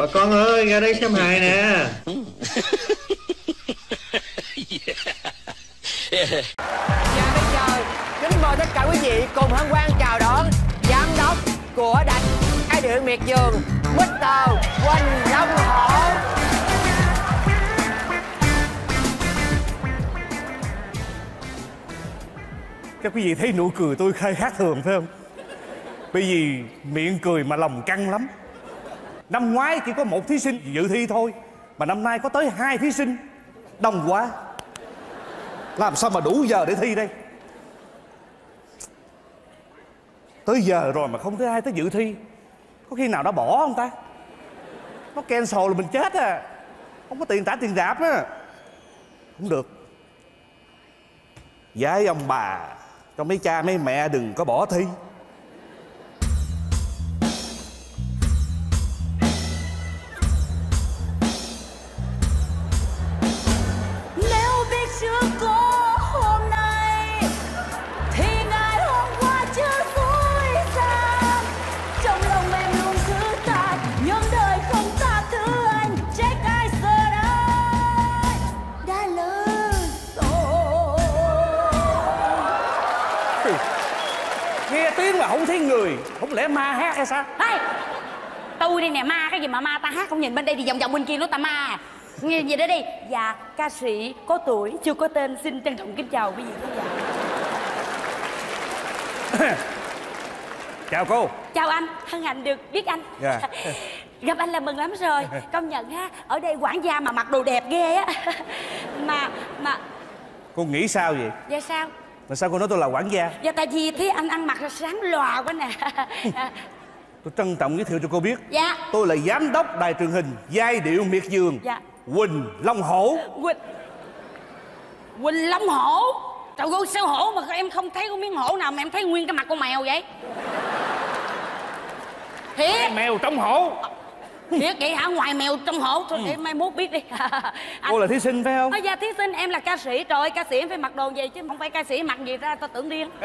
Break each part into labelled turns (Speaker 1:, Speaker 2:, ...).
Speaker 1: Bà con ơi ra đây xem hài nè
Speaker 2: Và bây giờ kính mời tất cả quý vị cùng hân hoan chào đón giám đốc của đài ai điện miệt vườn Mr. Quỳnh Long Hổ
Speaker 3: Các quý vị thấy nụ cười tôi khai khác thường phải không? Bởi vì miệng cười mà lòng căng lắm Năm ngoái chỉ có một thí sinh dự thi thôi, Mà năm nay có tới hai thí sinh Đông quá. Làm sao mà đủ giờ để thi đây? Tới giờ rồi mà không thấy ai tới dự thi, Có khi nào đã bỏ không ta? Nó cancel là mình chết à. Không có tiền trả tiền rạp á. Không được. Với ông bà Cho mấy cha, mấy mẹ đừng có bỏ thi. Ma hát hay sao?
Speaker 4: Hey, tôi đây nè ma cái gì mà ma ta hát không nhìn bên đây thì vòng vòng bên kia nó ta ma. Nghe gì đó đi. Dạ ca sĩ có tuổi chưa có tên xin trân trọng kính chào quý vị khán giả.
Speaker 3: Chào cô.
Speaker 4: Chào anh hân hạnh được biết anh.
Speaker 3: Dạ.
Speaker 4: gặp anh là mừng lắm rồi. Công nhận ha ở đây quản gia mà mặc đồ đẹp ghê á. Mà mà
Speaker 3: Cô nghĩ sao vậy?
Speaker 4: Dạ sao
Speaker 3: Mà sao cô nói tôi là quản gia?
Speaker 4: Dạ tại vì thấy anh ăn mặc sáng lòa quá nè.
Speaker 3: Tôi trân trọng giới thiệu cho cô biết
Speaker 4: dạ.
Speaker 3: Tôi là giám đốc đài truyền hình Giai điệu miệt vườn
Speaker 4: Dạ.
Speaker 3: Quỳnh Long Hổ.
Speaker 4: Quỳnh Quỳnh Long Hổ? Trời ơi sao hổ mà em không thấy có miếng hổ nào mà em thấy nguyên cái mặt con mèo vậy? Thiệt
Speaker 3: Mèo trong hổ
Speaker 4: Thiệt vậy hả? Ngoài mèo trong hổ. Thôi để mai mốt biết đi.
Speaker 3: Cô là thí sinh phải không?
Speaker 4: Ơ dạ thí sinh em là ca sĩ. Trời ơi ca sĩ em phải mặc đồ gì chứ không phải ca sĩ mặc gì ra tao tưởng điên.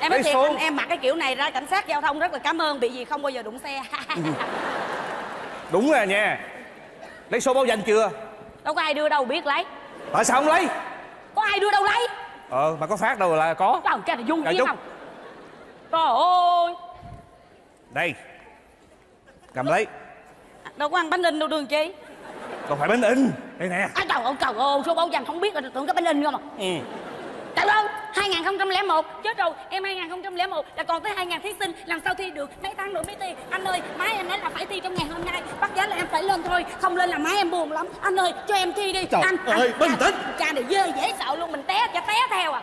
Speaker 4: Em nói thiệt
Speaker 3: số.
Speaker 4: anh em mặc cái kiểu này ra cảnh sát giao thông rất là cảm ơn Bị gì không bao giờ đụng xe.
Speaker 3: Đúng rồi nha. Lấy số báo danh chưa?
Speaker 4: Đâu có ai đưa đâu biết lấy.
Speaker 3: Tại sao không lấy?
Speaker 4: Có ai đưa đâu lấy?
Speaker 3: Ờ mà có phát đâu là có.
Speaker 4: Trời cái này dung
Speaker 3: Trúc.
Speaker 4: không? Trời ơi.
Speaker 3: Đây Cầm lấy.
Speaker 4: Đâu có ăn bánh in đâu đường chi
Speaker 3: Còn phải bánh in. Đây nè.
Speaker 4: À trời ơi trời ơi số báo danh không biết rồi tưởng cái bánh in không à?
Speaker 3: Ừ.
Speaker 4: Trời ơi 2001 Chết rồi em 2001 là còn tới 2000 thí sinh. Làm sao thi được? Mấy tháng nữa mới thi. Anh ơi má em nói là phải thi trong ngày hôm nay. Bắt giá là em phải lên thôi. Không lên là má em buồn lắm. Anh ơi cho em thi đi.
Speaker 3: Trời
Speaker 4: anh,
Speaker 3: ơi,
Speaker 4: anh,
Speaker 3: bình
Speaker 4: cha-
Speaker 3: tĩnh.
Speaker 4: Cha này dơ dễ sợ luôn. Mình té cho té theo à.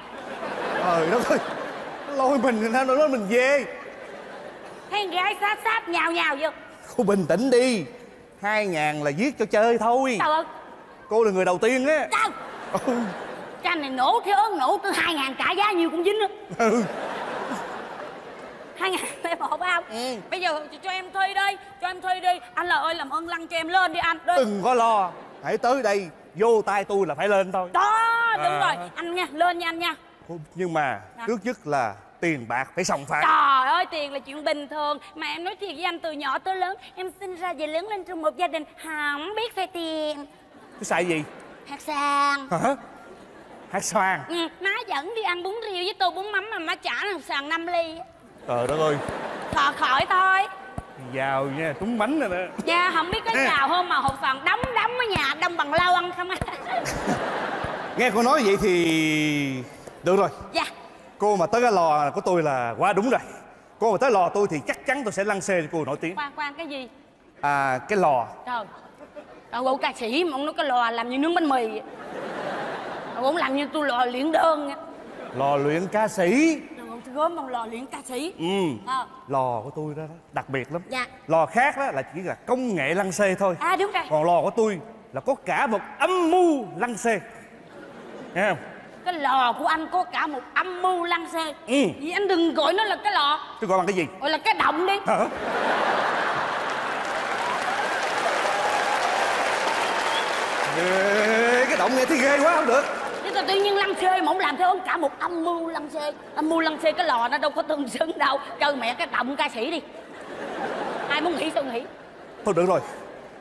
Speaker 3: Trời đất ơi. Lôi mình ta nói mình về.
Speaker 4: Thấy gái sát sát nhào nhào vô
Speaker 3: Cô bình tĩnh đi. Hai ngàn là viết cho chơi thôi.
Speaker 4: Trời ơi.
Speaker 3: Cô là người đầu tiên á.
Speaker 4: Trời.
Speaker 3: Ừ.
Speaker 4: Cha này nổ thế ớn nổ tới 2000 trả giá nhiều cũng dính á.
Speaker 3: Ừ.
Speaker 4: hai ngàn em một không?
Speaker 3: Ừ.
Speaker 4: bây giờ cho em thuê đi cho em thuê đi. Anh là ơi làm ơn lăn cho em lên đi anh. Đi.
Speaker 3: Đừng có lo. Hãy tới đây Vô tay tôi là phải lên thôi.
Speaker 4: Đó đúng
Speaker 3: À.
Speaker 4: rồi. Anh nha lên nha anh nha.
Speaker 3: Nhưng mà
Speaker 4: Dạ.
Speaker 3: trước nhất là tiền bạc phải sòng phẳng.
Speaker 4: Trời ơi tiền là chuyện bình thường. Mà em nói thiệt với anh từ nhỏ tới lớn em sinh ra và lớn lên trong một gia đình không biết xài tiền.
Speaker 3: Cái xài gì?
Speaker 4: Hát sang
Speaker 3: Hả? Hát xoan
Speaker 4: ừ, má dẫn đi ăn bún riêu với tô bún mắm mà má trả một sàn 5 ly.
Speaker 3: Trời đất ơi.
Speaker 4: Khỏi khỏi thôi.
Speaker 3: Giàu nha Trúng bánh rồi nè.
Speaker 4: Dạ không biết có
Speaker 3: Ê.
Speaker 4: giàu không mà hộp phần đóng đóng ở nhà đông bằng lau ăn không á.
Speaker 3: Nghe cô nói vậy thì Được rồi.
Speaker 4: Dạ
Speaker 3: Cô mà tới cái lò của tôi là quá đúng rồi. Cô mà tới lò tôi thì chắc chắn tôi sẽ lăn xê cho cô nổi tiếng.
Speaker 4: Khoan khoan cái gì?
Speaker 3: À cái lò.
Speaker 4: Trời ơi ca sĩ mà ông nói cái lò làm như nướng bánh mì. Trời ông làm như tôi lò luyện đơn. Nha
Speaker 3: Lò luyện ca sĩ.
Speaker 4: Tôi gớm ông lò luyện ca sĩ.
Speaker 3: Ừ.
Speaker 4: Ờ.
Speaker 3: Lò của tôi đó, đó đặc biệt lắm.
Speaker 4: Dạ.
Speaker 3: Lò khác đó là chỉ là công nghệ lăn xê thôi.
Speaker 4: À đúng rồi.
Speaker 3: Còn lò của tôi là có cả một âm mưu lăn xê. Nghe không
Speaker 4: Cái lò của anh có cả một âm mưu lăng xê.
Speaker 3: Ừ.
Speaker 4: Vì anh đừng gọi nó là cái lò.
Speaker 3: Tôi gọi bằng cái gì?
Speaker 4: Gọi là cái động đi.
Speaker 3: Hả? Ghê, cái động nghe thấy ghê quá không được.
Speaker 4: Thế tôi tự nhiên lăng xê mà ông làm theo ông cả một âm mưu lăng xê. Âm mưu lăng xê cái lò nó đâu có tương xứng đâu. Chơi mẹ cái động ca sĩ đi. Ai muốn nghĩ sao nghĩ
Speaker 3: Thôi được rồi.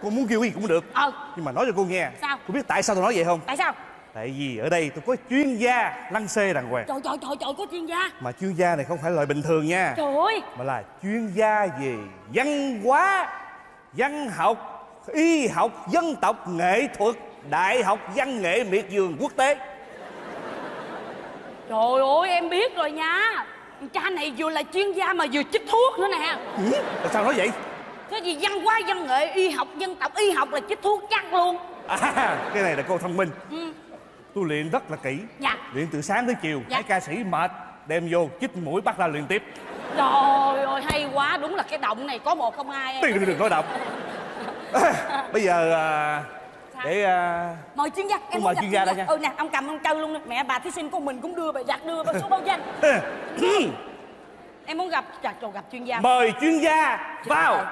Speaker 3: Cô muốn kêu gì cũng được.
Speaker 4: Ờ.
Speaker 3: Nhưng mà nói cho cô nghe.
Speaker 4: Sao?
Speaker 3: Cô biết tại sao tôi nói vậy không?
Speaker 4: Tại sao
Speaker 3: Tại vì ở đây tôi có chuyên gia lăng xê đàng hoàng.
Speaker 4: Trời trời trời trời có chuyên gia.
Speaker 3: Mà chuyên gia này không phải loại bình thường nha.
Speaker 4: Trời ơi.
Speaker 3: Mà là chuyên gia về văn hóa Văn học Y học Dân tộc Nghệ thuật Đại học Văn nghệ Miệt vườn Quốc tế.
Speaker 4: Trời ơi em biết rồi nha. Cha này vừa là chuyên gia mà vừa chích thuốc nữa nè.
Speaker 3: Ừ? Tại sao nói vậy?
Speaker 4: Cái gì văn hóa văn nghệ y học dân tộc y học là chích thuốc chắc luôn.
Speaker 3: À, Cái này là cô thông minh.
Speaker 4: Ừ.
Speaker 3: Tôi luyện rất là kỹ.
Speaker 4: Dạ.
Speaker 3: Luyện từ sáng tới chiều
Speaker 4: Dạ.
Speaker 3: Mấy ca sĩ mệt Đem vô chích mũi bắt ra luyện tiếp.
Speaker 4: Trời ơi hay quá đúng là cái động này có một không hai. Em
Speaker 3: Đừng, đừng, đừng nói động. À, Bây giờ à,
Speaker 4: Sao?
Speaker 3: Để à,
Speaker 4: Mời chuyên gia em
Speaker 3: mời chuyên gia đây nha.
Speaker 4: Ừ nè ông cầm ông trâu luôn nè. Mẹ bà thí sinh của mình cũng đưa bài giặt đưa bài số báo danh. Em muốn gặp chặt rồi gặp chuyên gia.
Speaker 3: Mời chuyên gia vào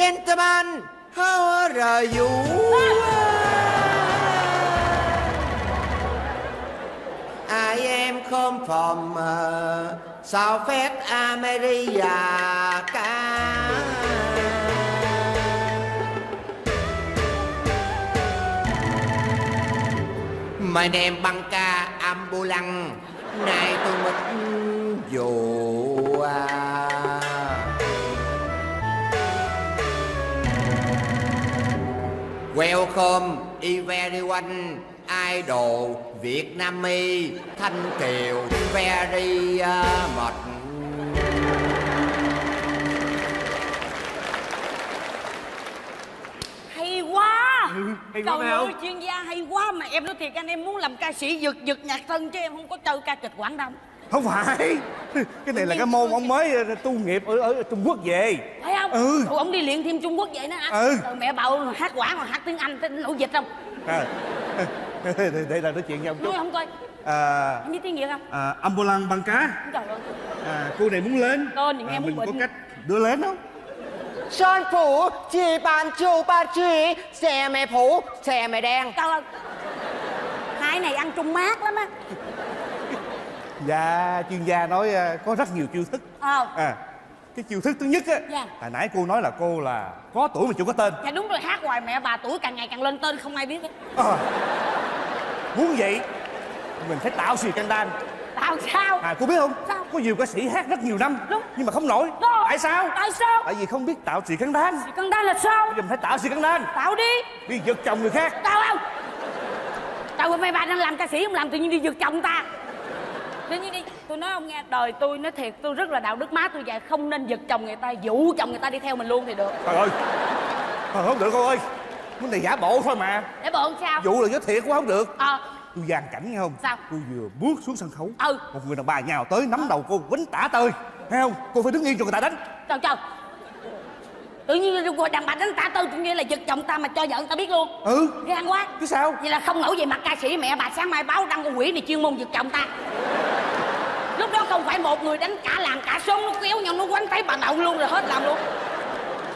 Speaker 5: gentlemen, how are you? I am come from uh, Southwest America. My name băng ca ambulant Nay tôi mất ừ, dù Welcome everyone Idol Việt Nam mi Thanh Kiều Very uh, mệt.
Speaker 4: Hay quá!
Speaker 3: Hay quá
Speaker 4: Trời ơi
Speaker 3: không?
Speaker 4: chuyên gia hay quá Mà em nói thiệt anh em muốn làm ca sĩ giật giật nhạc thân Chứ em không có chơi ca kịch Quảng Đông
Speaker 3: Không phải Cái này là cái môn ông mới ờ, tu nghiệp ở, ở Trung Quốc về
Speaker 4: Phải không?
Speaker 3: Ừ.
Speaker 4: Rồi ông đi luyện thêm Trung Quốc vậy nữa hả?
Speaker 3: Ừ.
Speaker 4: Rồi mẹ bảo hát Quảng mà hát tiếng Anh nổi dịch không?
Speaker 3: à. để, để là nói chuyện với ông chút
Speaker 4: Nói không coi
Speaker 3: à,
Speaker 4: Em biết tiếng Việt không?
Speaker 3: à, Ambulan băng cá
Speaker 4: Trời ơi
Speaker 3: à, Cô này muốn lên
Speaker 4: Tên thì nghe
Speaker 3: à,
Speaker 4: muốn
Speaker 3: Mình có
Speaker 4: bệnh.
Speaker 3: cách đưa lên không
Speaker 5: Sơn phủ chỉ bàn chiều ba chỉ Xe mẹ phủ, xe mẹ đen
Speaker 4: Trời ơi Hai này ăn trung mát lắm á
Speaker 3: Dạ chuyên gia nói à, có rất nhiều chiêu thức
Speaker 4: Ờ
Speaker 3: à, Cái chiêu thức thứ nhất á
Speaker 4: Dạ.
Speaker 3: Hồi nãy cô nói là cô là có tuổi mà chưa có tên
Speaker 4: Dạ đúng rồi hát hoài mẹ bà tuổi càng ngày càng lên tên không ai biết hết
Speaker 3: à, Muốn vậy Mình phải tạo sự can đan
Speaker 4: Tao sao?
Speaker 3: À cô biết không
Speaker 4: Sao?
Speaker 3: Có nhiều ca sĩ hát rất nhiều năm
Speaker 4: Đúng.
Speaker 3: Nhưng mà không nổi
Speaker 4: Đúng.
Speaker 3: Tại sao
Speaker 4: Tại sao?
Speaker 3: Tại vì không biết tạo sự can đan
Speaker 4: Thì con đang là sao?
Speaker 3: Bây giờ mình phải tạo sự can đan
Speaker 4: Tạo đi
Speaker 3: Đi giật chồng người khác
Speaker 4: Tao không? Tao mấy bà đang làm ca sĩ không làm tự nhiên đi giật chồng ta Tự nhiên đi Tôi nói ông nghe đời tôi nói thiệt tôi rất là đạo đức má tôi vậy Không nên giật chồng người ta Dụ chồng người ta đi theo mình luôn thì được.
Speaker 3: Trời ơi Thôi không được cô ơi. Vấn đề giả bộ thôi mà.
Speaker 4: Để bộ sao?
Speaker 3: Vụ là giới thiệu cũng không được.
Speaker 4: Ờ.
Speaker 3: Tôi gian cảnh nghe không?
Speaker 4: Sao?
Speaker 3: Tôi vừa bước xuống sân khấu
Speaker 4: Ừ.
Speaker 3: Một người đàn bà nhào tới nắm đầu cô quýnh tả tơi. Thấy không? Cô phải đứng yên cho người ta đánh.
Speaker 4: Trời trời. Tự nhiên đàn bà đánh tả tư nhiên là giật chồng ta mà cho vợ ta biết luôn.
Speaker 3: Ừ.
Speaker 4: Gan quá.
Speaker 3: Chứ sao?
Speaker 4: Vậy là không nổi về mặt ca sĩ mẹ bà sáng mai báo đăng con quỷ này chuyên môn giật chồng ta Lúc đó không phải một người đánh cả làng cả xóm nó kéo nhau nó quánh thấy bà đậu luôn rồi hết làm luôn.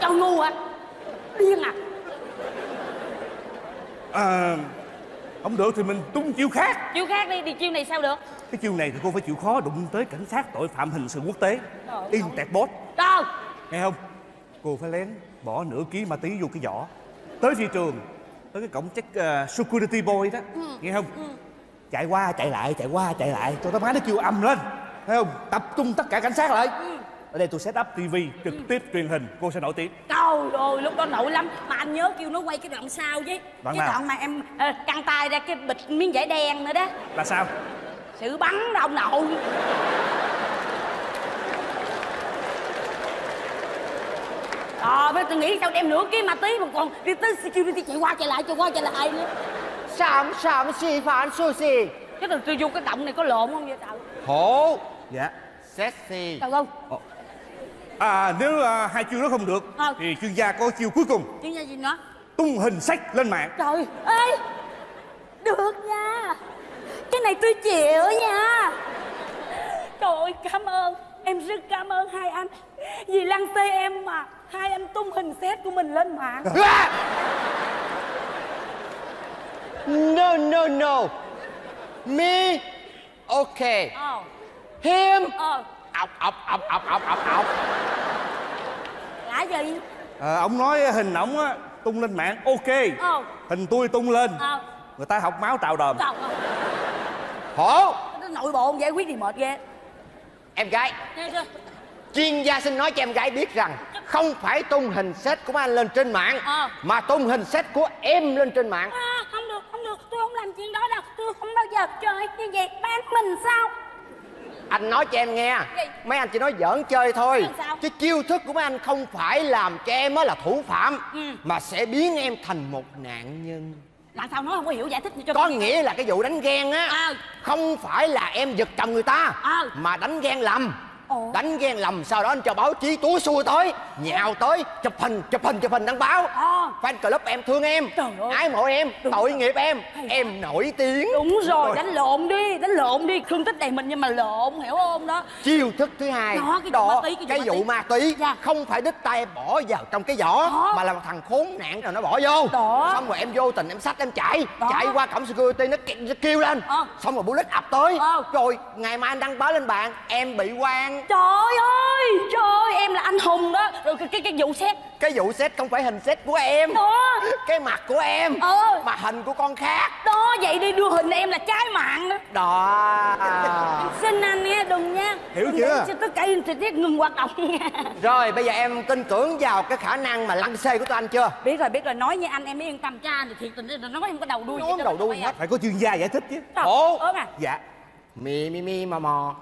Speaker 4: Cho ngu hả? Điên à?
Speaker 3: À Không được thì mình tung chiêu khác.
Speaker 4: Chiêu khác đi, đi chiêu này sao được?
Speaker 3: Cái chiêu này thì cô phải chịu khó đụng tới cảnh sát tội phạm hình sự quốc tế. Interpol
Speaker 4: Đâu?
Speaker 3: Nghe không? Cô phải lén bỏ nửa ký ma túy vô cái vỏ Tới phi trường Tới cái cổng check uh, security boy đó. Nghe không Chạy qua chạy lại chạy qua chạy lại. Cho tao má nó kêu âm lên Thấy không? Tập trung tất cả cảnh sát lại. Ở đây tôi set up TV trực tiếp truyền hình Cô sẽ nổi tiếng.
Speaker 4: Trời ơi lúc đó nổi lắm. Mà anh nhớ kêu nó quay cái đoạn sau chứ
Speaker 3: Đoạn
Speaker 4: Cái
Speaker 3: nào?
Speaker 4: đoạn mà em ờ, căng tay ra cái bịch miếng vải đen nữa đó.
Speaker 3: Là sao?
Speaker 4: Sự bắn ông nội Ờ, bây tôi nghĩ sao đem nửa ký ma túy mà còn đi tới security chạy qua chạy lại chạy qua chạy lại nữa
Speaker 5: Sạm sạm xì phản sushi
Speaker 4: Cái từ tôi vô cái động này có lộn không vậy trời
Speaker 5: Hổ.
Speaker 3: Dạ.
Speaker 5: Sexy
Speaker 4: Trời ơi
Speaker 3: À nếu à, hai chiêu đó không được
Speaker 4: Ờ.
Speaker 3: Thì chuyên gia có chiêu cuối cùng.
Speaker 4: Chuyên gia gì nữa?
Speaker 3: Tung hình sách lên mạng.
Speaker 4: Trời ơi! Được nha. Cái này tôi chịu nha. Trời ơi cảm ơn. Em rất cảm ơn hai anh. Vì lăng xê em mà hai anh tung hình xét của mình lên mạng.
Speaker 2: À! No, no, no. Me, okay.
Speaker 4: ờ
Speaker 2: Him,
Speaker 4: ờ
Speaker 2: ọc, ọc, ọc, ọc, ọc, ọc, ọc.
Speaker 4: là gì
Speaker 3: à, Ông nói hình ổng á tung lên mạng ok
Speaker 4: ờ
Speaker 3: Hình tôi tung lên
Speaker 4: ờ
Speaker 3: Người ta học máu trào đờm
Speaker 2: Hổ,
Speaker 4: nội bộ không giải quyết thì mệt ghê
Speaker 2: em gái.
Speaker 4: Nghe chưa?
Speaker 2: Chuyên gia xin nói cho em gái biết rằng không phải tung hình set của anh lên trên mạng
Speaker 4: Ờ.
Speaker 2: mà tung hình set của em lên trên mạng.
Speaker 4: à, không được được tôi không làm chuyện đó đâu tôi không bao giờ chơi như vậy ban mình sao
Speaker 2: Anh nói cho em nghe,
Speaker 4: Gì?
Speaker 2: mấy anh chỉ nói giỡn chơi thôi. Chứ chiêu thức của mấy anh không phải làm cho em á là thủ phạm
Speaker 4: Ừ.
Speaker 2: mà sẽ biến em thành một nạn nhân.
Speaker 4: làm sao nói không có hiểu giải thích gì cho
Speaker 2: Có nghĩa là cái vụ đánh ghen á
Speaker 4: Ờ.
Speaker 2: Không phải là em giật chồng người ta
Speaker 4: Ờ.
Speaker 2: Mà đánh ghen lầm
Speaker 4: Ồ.
Speaker 2: Đánh ghen lầm sau đó anh cho báo chí túi xui tới Nhào tới chụp hình chụp hình chụp hình đăng báo
Speaker 4: Ờ.
Speaker 2: Fan club em thương em
Speaker 4: Trời ơi.
Speaker 2: Ái mộ em Tội nghiệp em
Speaker 4: Hay
Speaker 2: Em nổi tiếng
Speaker 4: đúng rồi đánh lộn đi đánh lộn đi thương tích đầy mình nhưng mà lộn hiểu không đó
Speaker 2: Chiêu thức thứ hai
Speaker 4: Đó, cái ma túy, cái
Speaker 2: cái
Speaker 4: ma
Speaker 2: vụ ma túy
Speaker 4: Dạ.
Speaker 2: Không phải đích tay bỏ vào trong cái vỏ
Speaker 4: Đó.
Speaker 2: Mà là một thằng khốn nạn rồi nó bỏ vô
Speaker 4: Đó.
Speaker 2: Xong rồi em vô tình em xách em chạy
Speaker 4: Đó.
Speaker 2: Chạy qua cổng security nó, kêu lên
Speaker 4: Ờ.
Speaker 2: Xong rồi bullet ập tới
Speaker 4: Ờ.
Speaker 2: Rồi ngày mai anh đăng báo lên bạn Em bị quan
Speaker 4: trời ơi! Trời ơi em là anh hùng đó rồi cái cái, cái vụ xét.
Speaker 2: Cái vụ set không phải hình set của em.
Speaker 4: Đó.
Speaker 2: Cái mặt của em.
Speaker 4: Ờ.
Speaker 2: Mà hình của con khác.
Speaker 4: Đó vậy đi đưa hình em là trái mạng đó.
Speaker 2: Đó
Speaker 4: xin anh nghe đừng nha.
Speaker 3: Hiểu
Speaker 4: Đừng
Speaker 3: chưa?
Speaker 4: cho tất cả internet ngừng hoạt động nha.
Speaker 2: Rồi bây giờ em tin tưởng vào cái khả năng mà lăng xê của tụi anh chưa?
Speaker 4: Biết rồi biết rồi. Nói với anh em mới yên tâm. Cha anh thì thiệt tình là nói không có đầu đuôi
Speaker 2: Nói đầu đuôi
Speaker 4: phải
Speaker 2: hết.
Speaker 3: Phải có chuyên gia giải thích chứ.
Speaker 2: Ồ.
Speaker 4: ớn à
Speaker 3: Dạ.
Speaker 2: Mi mi mi mò mò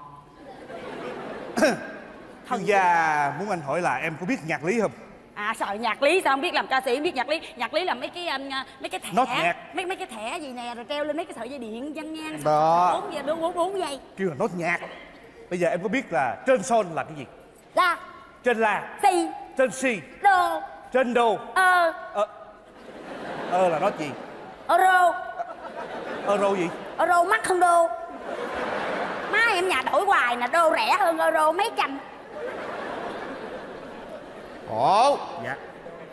Speaker 3: Chuyên gia muốn anh hỏi là em có biết nhạc lý không?
Speaker 4: À sợ nhạc lý sao không biết làm ca sĩ không biết nhạc lý. Nhạc lý là mấy cái anh à, mấy cái thẻ.
Speaker 3: Nốt nhạc.
Speaker 4: mấy mấy cái thẻ gì nè rồi treo lên mấy cái sợi dây điện văn ngang
Speaker 2: Đó.
Speaker 4: bốn giây bốn bốn giây.
Speaker 3: Kêu là nốt nhạc. Bây giờ em có biết là trên son là cái gì?
Speaker 4: La
Speaker 3: Trên la.
Speaker 4: Si.
Speaker 3: Trên si.
Speaker 4: Đô
Speaker 3: Trên đô
Speaker 4: ơ
Speaker 3: Ờ. Ờ là nốt gì?
Speaker 4: Euro
Speaker 3: Euro gì?
Speaker 4: Euro mắc hơn đô má em nhà đổi hoài nè đô rẻ hơn euro mấy trăm.
Speaker 2: Ồ.
Speaker 3: Dạ.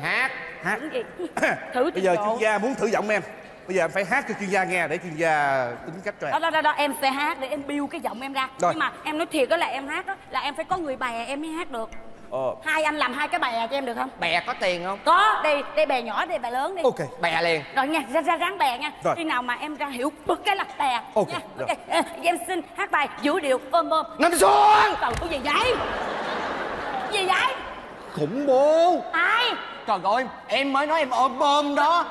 Speaker 2: Hát.
Speaker 3: Hát.
Speaker 4: Gì? Thử
Speaker 3: Bây giờ
Speaker 4: độ.
Speaker 3: chuyên gia muốn thử giọng em. Bây giờ em phải hát cho chuyên gia nghe để chuyên gia tính cách cho
Speaker 4: đó,
Speaker 3: em
Speaker 4: đó, đó, đó, em sẽ hát để em build cái giọng em ra.
Speaker 3: Rồi.
Speaker 4: nhưng mà em nói thiệt đó là em hát đó là em phải có người bè em mới hát được
Speaker 3: Ờ.
Speaker 4: Hai anh làm hai cái bè cho em được không?
Speaker 2: Bè có tiền không?
Speaker 4: Có đây đây bè nhỏ đây bè lớn đi.
Speaker 3: Ok
Speaker 2: Bè liền.
Speaker 4: Rồi nha ra ra ráng bè nha.
Speaker 3: Rồi.
Speaker 4: khi nào mà em ra hiểu bực cái là bè.
Speaker 3: Ok,
Speaker 4: nha.
Speaker 3: rồi.
Speaker 4: ok Ờ, em xin hát bài vũ điệu ôm ôm.
Speaker 2: Nằm xuống!
Speaker 4: Trời có gì vậy gì vậy
Speaker 2: Khủng bố.
Speaker 4: Ai?
Speaker 2: Trời ơi em mới nói em ôm bơm đó.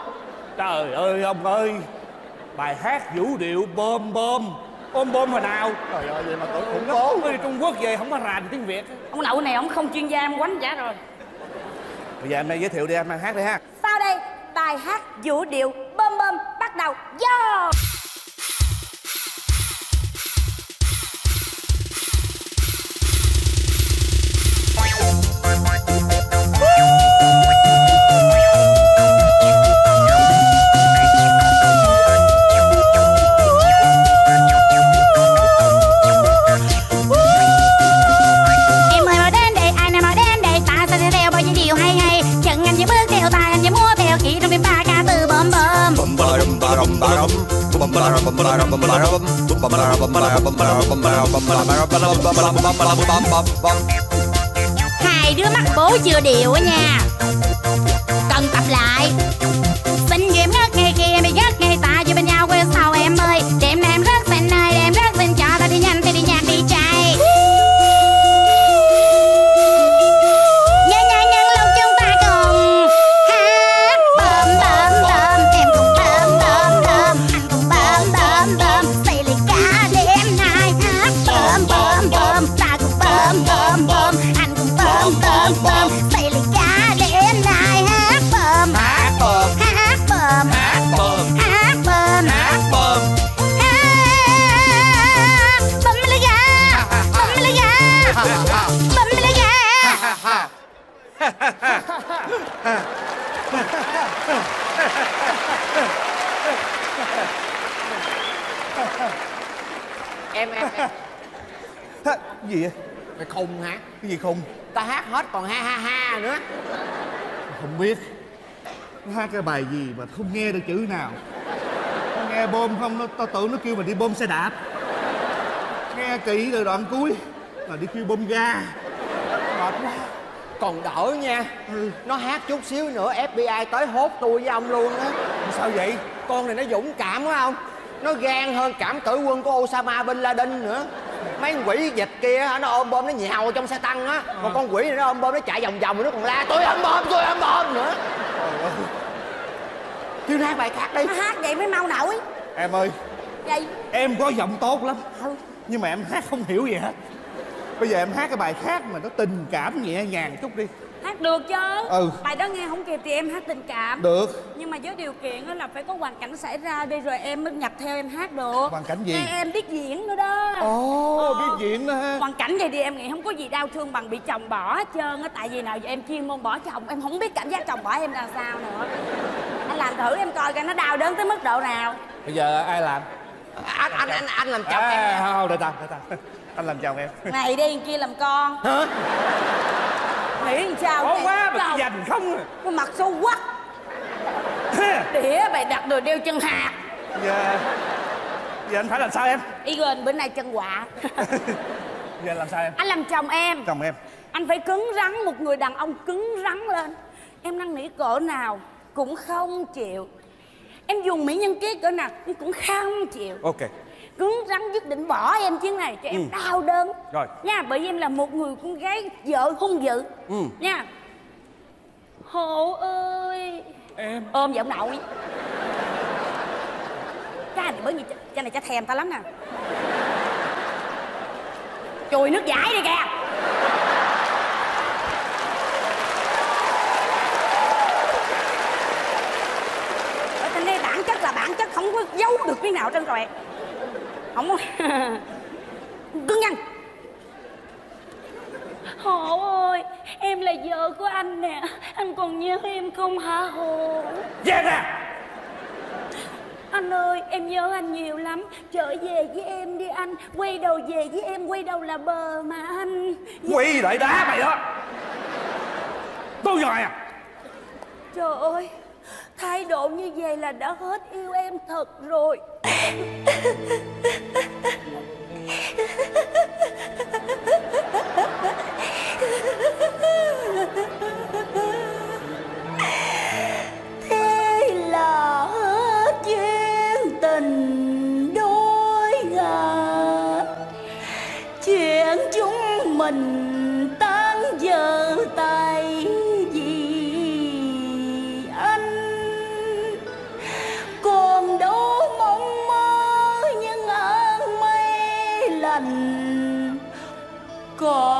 Speaker 3: Trời ơi ông ơi. Bài hát vũ điệu bơm bơm Ôm bơm hồi nào?
Speaker 2: Trời ơi vậy mà tưởng khủng
Speaker 3: Bố đi Trung Quốc về không có rành tiếng Việt.
Speaker 4: Ông lậu này ông không chuyên gia em quánh trả rồi.
Speaker 3: Bây giờ em đây giới thiệu đi em hát đi ha.
Speaker 4: Sau đây bài hát vũ điệu bơm bơm bắt đầu. Do
Speaker 6: Hai đứa mắt bố chưa điệu á nha.
Speaker 3: Cái bài gì mà không nghe được chữ nào? Nó nghe bom không? Nó tao tưởng nó kêu mình đi bom xe đạp. Nghe kỹ rồi đoạn cuối là đi kêu bom ga. Mệt quá.
Speaker 2: Còn đỡ nha.
Speaker 3: Ừ.
Speaker 2: nó hát chút xíu nữa fbi tới hốt tôi với ông luôn á
Speaker 3: sao vậy?
Speaker 2: Con này nó dũng cảm quá không nó gan hơn cảm tử quân của osama bin laden nữa. Mấy con quỷ dịch kia hả, nó ôm bom nó nhào trong xe tăng á. Còn con quỷ này nó ôm bom nó chạy vòng vòng rồi nó còn la tôi ôm bom tôi ôm bom nữa kêu nó hát bài khác đi.
Speaker 4: Hát vậy mới mau nổi.
Speaker 3: Em ơi
Speaker 4: Vậy.
Speaker 3: em có giọng tốt lắm.
Speaker 4: Ừ.
Speaker 3: nhưng mà em hát không hiểu gì hết. Bây giờ em hát cái bài khác mà nó tình cảm nhẹ nhàng chút đi
Speaker 4: hát được chứ.
Speaker 3: Ừ.
Speaker 4: Bài đó nghe không kịp thì em hát tình cảm.
Speaker 3: Được.
Speaker 4: Nhưng mà với điều kiện á là phải có hoàn cảnh xảy ra đi rồi em mới nhập theo em hát được.
Speaker 3: Hoàn cảnh gì?
Speaker 4: Nghe em biết diễn nữa đó.
Speaker 3: Ồ
Speaker 4: Ờ.
Speaker 3: biết diễn đó ha.
Speaker 4: Hoàn cảnh vậy thì em nghĩ không có gì đau thương bằng bị chồng bỏ hết trơn á. Tại vì nào giờ em chuyên môn bỏ chồng Em không biết cảm giác chồng bỏ em là sao nữa. Anh làm thử em coi coi nó đau đớn tới mức độ nào.
Speaker 3: Bây giờ ai làm?
Speaker 2: Anh anh anh anh làm chồng em.
Speaker 3: à, không, để tao để tao. Anh làm chồng em.
Speaker 4: Này đi kia làm con.
Speaker 2: Hả
Speaker 4: Nghĩ làm sao này?
Speaker 3: quá mà cái dành không à.
Speaker 4: Cái mặt xấu quắc Đĩa bày đặt đồ đeo chân hạt.
Speaker 3: Giờ giờ anh phải làm sao em?
Speaker 4: Y gần bữa nay chân quạ
Speaker 3: giờ làm sao em?
Speaker 4: Anh làm chồng em.
Speaker 3: Chồng em.
Speaker 4: Anh phải cứng rắn Một người đàn ông cứng rắn lên. Em năn nỉ cỡ nào Cũng không chịu. Em dùng mỹ nhân kế cỡ nào Cũng không chịu.
Speaker 3: Ok
Speaker 4: Cứng rắn quyết định bỏ em chuyến này Cho em đau đớn.
Speaker 3: Ừ. Rồi.
Speaker 4: Nha bởi vì em là một người con gái Vợ hung dữ.
Speaker 3: Ừ.
Speaker 4: Nha. Hộ ơi.
Speaker 3: Em.
Speaker 4: Ôm giọng nội. Cha này bởi vì cha- cha này cha thèm ta lắm nè. Chùi nước giải đi kìa. Ở trên đây bản chất là bản chất Không có giấu được cái nào trên rồi Không có Cứng nhăn Hồ ơi Em là vợ của anh nè. Anh còn nhớ em không hả Hồ?
Speaker 3: Về nè.
Speaker 4: Anh ơi em nhớ anh nhiều lắm. Trở về với em đi anh. Quay đầu về với em Quay đầu là bờ mà anh.
Speaker 3: Quỳ lại đá mày đó. Tôi rồi à.
Speaker 4: Trời ơi Thái độ như vậy là đã hết yêu em thật rồi. Thế là hết duyên tình đôi ngà Chuyện chúng mình tan giờ tay. Còn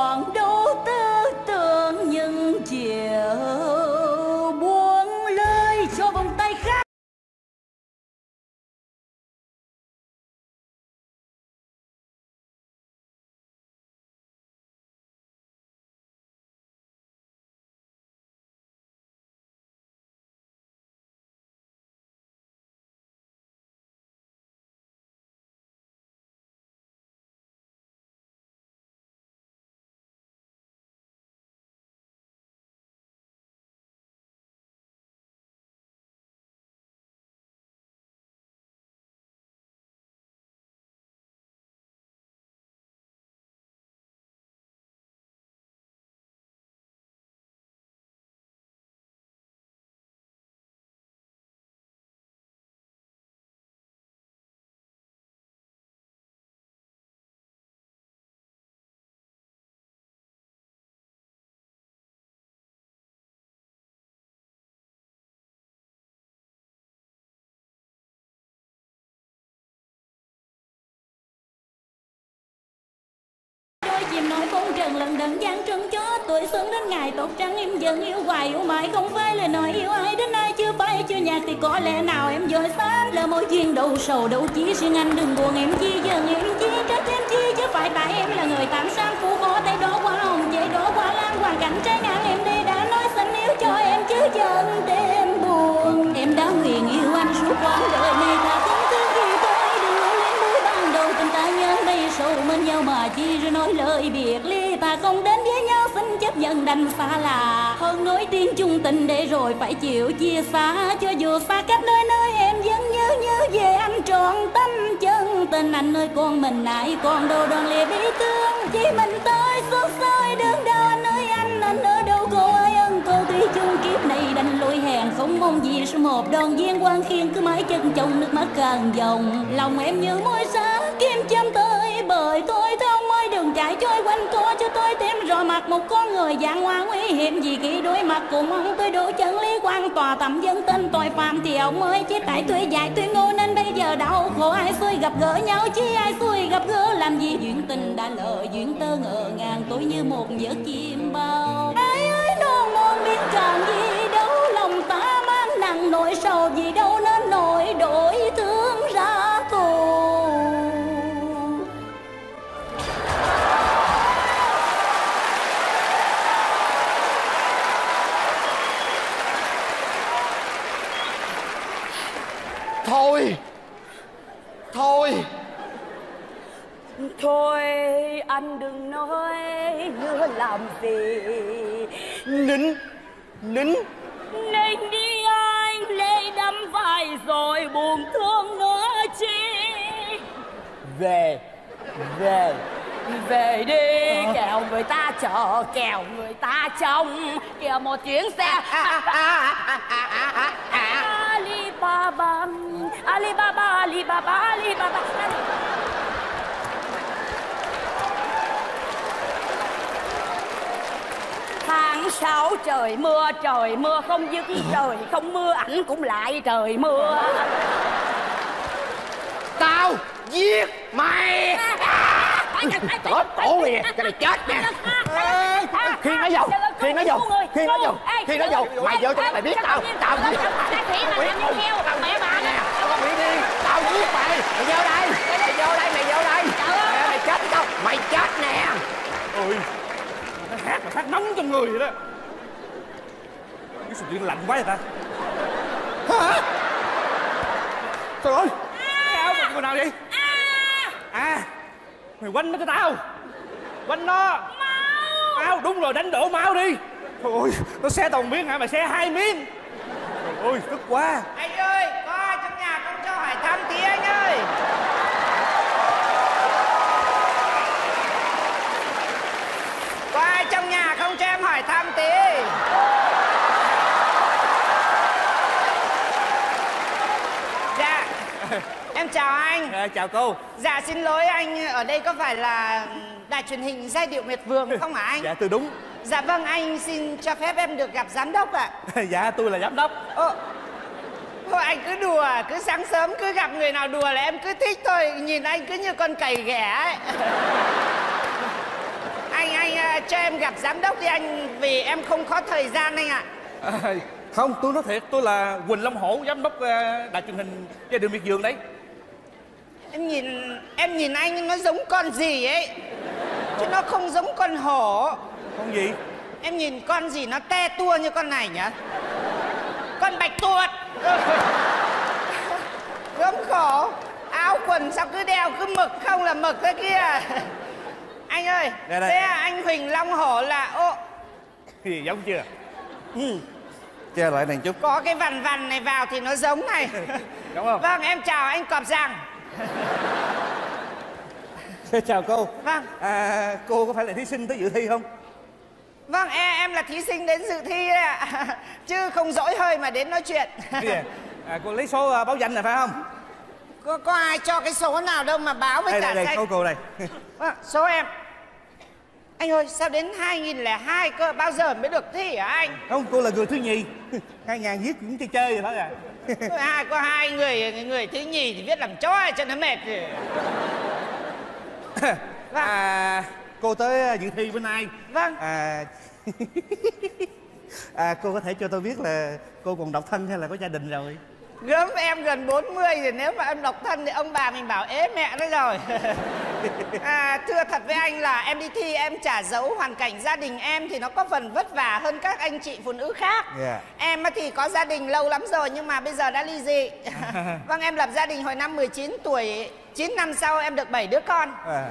Speaker 4: chim nói phong trần lần đần gian trân chó tuổi xuân đến ngày tột trăng em dần yêu hoài, yêu mãi không phải lời nói. Yêu ai đến nay chưa bay chưa nhạc thì có lẽ nào em dội sớm là mỗi duyên đầu sầu đầu chỉ riêng anh đừng buồn. Em chi dần em chi, trách em chi, chứ phải tại em là người tạm sang phú khó tay đó qua hồng chạy đó qua lan hoàn cảnh trái ngang em đi đã nói xin yêu cho em, chứ chân đêm buồn. Em đã nguyện yêu anh suốt quãng đời này, ta bên nhau mà chi rồi nói lời biệt ly. Ta không đến với nhau, xin chấp nhận đành xa lạ. Hơn nói tiếng chung tình để rồi phải chịu chia xa cho dù xa cách nơi nơi, em vẫn nhớ nhớ về anh trọn tâm chân tình. Anh ơi, con mình nãy còn đâu đơn lìa bi thương chỉ mình tôi xót xôi đường đau anh ơi anh. Anh ở đâu, cô ơi, ân cô tuy chung kiếp này đành lùi hèn. Không mong gì số một đoàn viên quan khiên. Cứ mãi chân chồng nước mắt càng dòng. Lòng em như môi sáng kim châm tới bởi tôi theo môi đường chạy trôi quanh co, cho tôi thêm rò mặt một con người dạng hoa nguy hiểm. Vì khi đối mặt cùng ông, tôi đủ chân lý quan tòa tầm dân tên tội phạm. Thì ông mới chỉ tại tôi dạy tôi ngu, nên bây giờ đau khổ. Ai xui gặp gỡ nhau chi, ai xui gặp gỡ làm gì? Duyên tình đã lỡ, duyên tơ ngờ ngàng, tôi như một giấc chim bao. Ai ơi non non biết tràn gì? Đâu lòng ta mang nặng nỗi sầu gì? Đâu nên nỗi đổi thương
Speaker 2: thôi. Thôi.
Speaker 4: Thôi anh đừng nói nữa làm gì.
Speaker 2: Nín nín.
Speaker 4: Nên đi anh lệ đắm vai rồi buồn thương nữa chi.
Speaker 2: Về về
Speaker 4: Về đi kẻo người ta chờ kẻo người ta trông. Kìa một chuyến xe. Alibaba Alibaba Alibaba Alibaba. Tháng sáu trời mưa trời mưa không dứt trời không mưa ảnh cũng lại trời mưa.
Speaker 2: Tao giết mày Chết tổ kìa cái này chết nè khi nó vô khi nó vô khi nó vô khi nó vô mày vô cho mày biết tao tao giết mày tao biết đi tao giết mày mày vô đây mày vô đây mày vô đây Mẹ, mày chết đâu mày chết nè
Speaker 3: ôi nó hát mà phát nóng trong người vậy đó cái sự điện lạnh quá vậy ta
Speaker 2: hả trời ơi
Speaker 3: cái áo của nào vậy à mày quanh nó cho tao. Quanh nó. Máu đúng rồi đánh đổ máu đi. Trời ơi nó xe toàn miếng hả? Mày xe hai miếng. Trời ơi tức quá.
Speaker 7: Anh ơi, có ai trong nhà không cho hỏi thăm tí anh ơi? Có ai trong nhà không cho em hỏi thăm tí Dạ Em chào anh.
Speaker 3: À, chào cô.
Speaker 7: Dạ xin lỗi anh Ở đây có phải là đài truyền hình giai điệu miệt vườn không hả anh?
Speaker 3: Dạ tôi đúng.
Speaker 7: Dạ vâng anh xin cho phép em được gặp giám đốc ạ.
Speaker 3: Dạ tôi là giám đốc.
Speaker 7: Ồ, Thôi anh cứ đùa, cứ sáng sớm cứ gặp người nào đùa là em cứ thích thôi. Nhìn anh cứ như con cầy ghẻ ấy. Anh, anh à, cho em gặp giám đốc đi anh Vì em không có thời gian anh ạ.
Speaker 3: À, không tôi nói thiệt tôi là quỳnh long hổ giám đốc ờ, đài truyền hình gia đình miệt vườn đấy
Speaker 7: Em nhìn, em nhìn anh nó giống con gì ấy? Chứ nó không giống con hổ.
Speaker 3: Con gì?
Speaker 7: Em nhìn con gì nó te tua như con này nhỉ? Con bạch tuột Gớm khổ. Áo quần sao cứ đeo cứ mực không là mực thế kia. Anh ơi
Speaker 3: Đây, đây.
Speaker 7: Thế à, anh Huỳnh Long Hổ là Ô.
Speaker 3: Gì giống chưa? Ừ. che lại này chút.
Speaker 7: Có cái vằn vằn này vào thì nó giống này.
Speaker 3: Đúng không?
Speaker 7: Vâng em chào anh Cọp Rằng
Speaker 3: chào cô.
Speaker 7: Vâng.
Speaker 3: À, cô có phải là thí sinh tới dự thi không?
Speaker 7: Vâng em, em là thí sinh đến dự thi đấy ạ. Chứ không dỗi hơi mà đến nói chuyện.
Speaker 3: À, cô lấy số à, báo danh này phải không?
Speaker 7: Có, có ai cho cái số nào đâu mà báo với
Speaker 3: đây
Speaker 7: cả
Speaker 3: đây đây số cô đây.
Speaker 7: Vâng, số em. Anh ơi, sao đến 2002 cơ? Bao giờ mới được thi hả anh?
Speaker 3: không cô là người thứ nhì. Hai ngàn viết cũng chơi chơi vậy thôi à
Speaker 7: Có hai, có hai người, người thứ nhì thì viết làm chó cho nó mệt rồi. Vâng.
Speaker 3: à, cô tới à, dự thi bên ai
Speaker 7: Vâng.
Speaker 3: à, à cô có thể cho tôi biết là cô còn độc thân hay là có gia đình rồi
Speaker 7: Gớm em gần 40 rồi nếu mà em độc thân thì ông bà mình bảo ế mẹ nó rồi. à, thưa thật với anh là em đi thi em trả dấu hoàn cảnh gia đình em thì nó có phần vất vả hơn các anh chị phụ nữ khác.
Speaker 3: Dạ.
Speaker 7: Em thì có gia đình lâu lắm rồi nhưng mà bây giờ đã ly dị. vâng em lập gia đình hồi năm 19 tuổi, 9 năm sau em được 7 đứa con.
Speaker 3: à,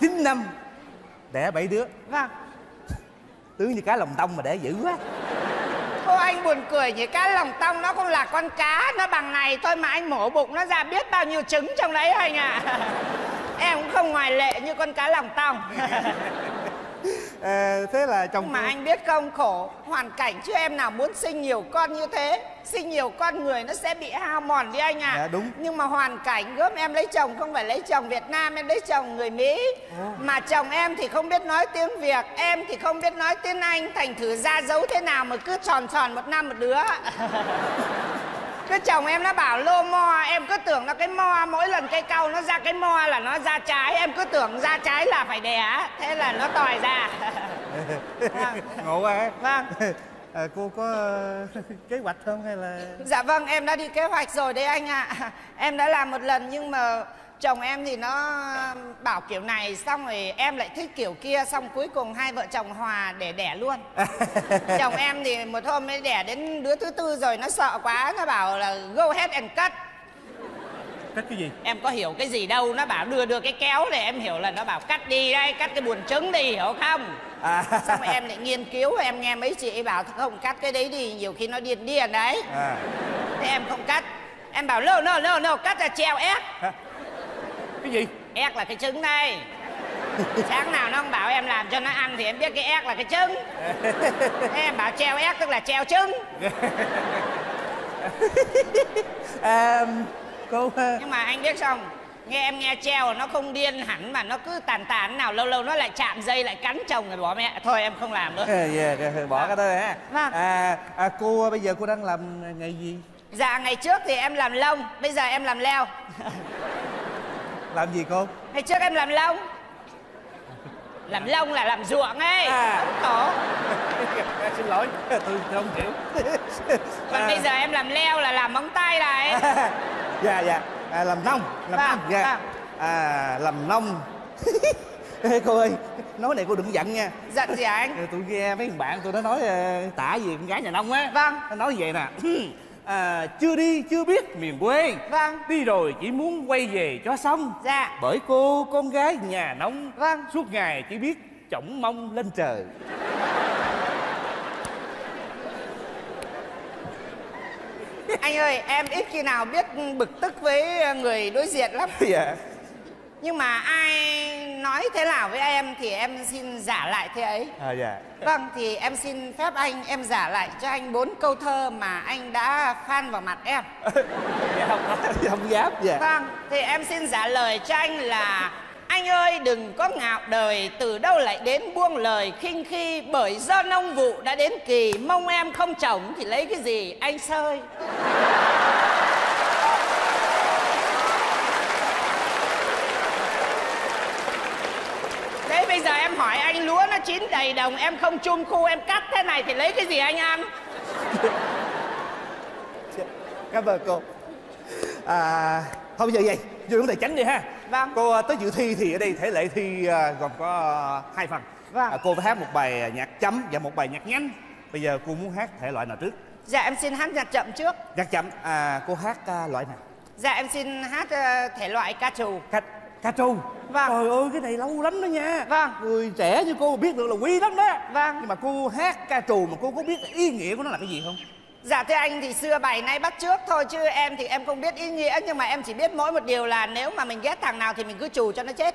Speaker 3: 9 năm đẻ bảy đứa
Speaker 7: vâng
Speaker 3: tướng như cá lòng tông mà đẻ dữ quá
Speaker 7: Cô anh buồn cười nhỉ? Cá lòng tông nó cũng là con cá, nó bằng này thôi mà anh mổ bụng nó ra biết bao nhiêu trứng trong đấy anh ạ. Em cũng không ngoài lệ như con cá lòng tông
Speaker 3: à, thế là chồng
Speaker 7: mà
Speaker 3: cô-
Speaker 7: anh biết không khổ. Hoàn cảnh chứ em nào muốn sinh nhiều con như thế. Sinh nhiều con người nó sẽ bị hao mòn đi anh ạ.
Speaker 3: Dạ, đúng.
Speaker 7: nhưng mà hoàn cảnh gớm em lấy chồng không phải lấy chồng Việt Nam em lấy chồng người Mỹ. Mà chồng em thì không biết nói tiếng Việt em thì không biết nói tiếng Anh. Thành thử ra dấu thế nào mà cứ tròn tròn một năm một đứa cứ chồng em nó bảo lô mo em cứ tưởng nó cái mo mỗi lần cây cau nó ra cái mo là nó ra trái em cứ tưởng ra trái là phải đẻ thế là nó tòi ra
Speaker 3: ngộ quá
Speaker 7: Vâng.
Speaker 3: à, cô có kế hoạch không hay là
Speaker 7: Dạ vâng, em đã đi kế hoạch rồi đấy anh ạ. Em đã làm một lần nhưng mà chồng em thì nó bảo kiểu này xong rồi em lại thích kiểu kia xong cuối cùng hai vợ chồng hòa để đẻ luôn. chồng em thì một hôm mới đẻ đến đứa thứ tư rồi nó sợ quá nó bảo là go ahead and cut.
Speaker 3: cách cái gì
Speaker 7: Em có hiểu cái gì đâu, nó bảo đưa đưa cái kéo để em hiểu là nó bảo cắt đi đây, cắt cái buồn trứng đi hiểu không?
Speaker 3: à
Speaker 7: Xong rồi em lại nghiên cứu em nghe mấy chị bảo không cắt cái đấy đi nhiều khi nó điên điên đấy.
Speaker 3: à
Speaker 7: Thế em không cắt Em bảo no no no no cắt là treo ép
Speaker 3: cái gì?
Speaker 7: Ép là cái trứng đây Sáng nào nó không bảo em làm cho nó ăn Thì em biết cái ép là cái trứng. Em bảo treo ép tức là treo trứng.
Speaker 3: À, cô ờ,
Speaker 7: Nhưng mà anh biết không Nghe em nghe treo nó không điên hẳn Mà nó cứ tàn tàn nào lâu lâu nó lại chạm dây Lại cắn chồng rồi bỏ mẹ. Thôi em không làm nữa.
Speaker 3: Ờ, dạ, dạ, bỏ cái đó ha
Speaker 7: Vâng.
Speaker 3: à, à cô bây giờ cô đang làm nghề gì?
Speaker 7: Dạ ngày trước thì em làm lông Bây giờ em làm leo
Speaker 3: làm gì cô
Speaker 7: Ngày trước em làm lông. Làm lông là làm ruộng ấy.
Speaker 3: À.
Speaker 7: Không tổ
Speaker 3: xin lỗi tôi không hiểu.
Speaker 7: Còn
Speaker 3: À.
Speaker 7: bây giờ em làm leo là làm móng tay này
Speaker 3: dạ dạ. À, làm nông làm
Speaker 7: Vâng,
Speaker 3: nông dạ.
Speaker 7: vâng.
Speaker 3: à làm nông Ê, cô ơi nói này cô đừng giận nha.
Speaker 7: Giận gì anh?
Speaker 3: Tôi nghe mấy bạn tôi nó nói ờ, tả gì con gái nhà nông á.
Speaker 7: Vâng.
Speaker 3: nó nói vậy nè à, chưa đi chưa biết miền quê.
Speaker 7: Vâng.
Speaker 3: đi rồi chỉ muốn quay về cho xong.
Speaker 7: Dạ.
Speaker 3: Bởi cô con gái nhà nông.
Speaker 7: Vâng.
Speaker 3: suốt ngày chỉ biết chổng mông lên trời.
Speaker 7: Anh ơi em ít khi nào biết bực tức với người đối diện lắm.
Speaker 3: Dạ.
Speaker 7: Nhưng mà ai nói thế nào với em thì em xin giả lại thế ấy.
Speaker 3: À dạ.
Speaker 7: Vâng thì em xin phép anh em giả lại cho anh bốn câu thơ mà anh đã phan vào mặt em.
Speaker 3: Dạ không không dám dạ.
Speaker 7: Vâng thì em xin giả lời cho anh là anh ơi đừng có ngạo đời từ đâu lại đến buông lời khinh khi bởi do nông vụ đã đến kỳ mong em không chồng thì lấy cái gì anh sơi bây giờ em hỏi anh lúa nó chín đầy đồng em không chum khu em cắt thế này thì lấy cái gì anh ăn?
Speaker 3: Cảm ơn cô. À thôi bây giờ vậy vô vấn đề tránh đi ha.
Speaker 7: Vâng.
Speaker 3: cô à, tới dự thi thì ở đây thể lệ thi à, gồm có à, hai phần.
Speaker 7: Vâng.
Speaker 3: à, cô phải hát một bài nhạc chấm và một bài nhạc nhanh bây giờ cô muốn hát thể loại nào trước?
Speaker 7: Dạ em xin hát nhạc chậm trước.
Speaker 3: Nhạc chậm. À cô hát loại nào?
Speaker 7: Dạ em xin hát ờ, thể loại ca trù
Speaker 3: ca trù
Speaker 7: Vâng.
Speaker 3: trời ơi cái này lâu lắm đó nha
Speaker 7: Vâng.
Speaker 3: người trẻ như cô biết được là quý lắm đó
Speaker 7: Vâng.
Speaker 3: nhưng mà cô hát ca trù mà cô có biết ý nghĩa của nó là cái gì không
Speaker 7: Dạ thưa anh thì xưa bài nay bắt trước thôi chứ em thì em không biết ý nghĩa nhưng mà em chỉ biết mỗi một điều là nếu mà mình ghét thằng nào thì mình cứ trù cho nó chết.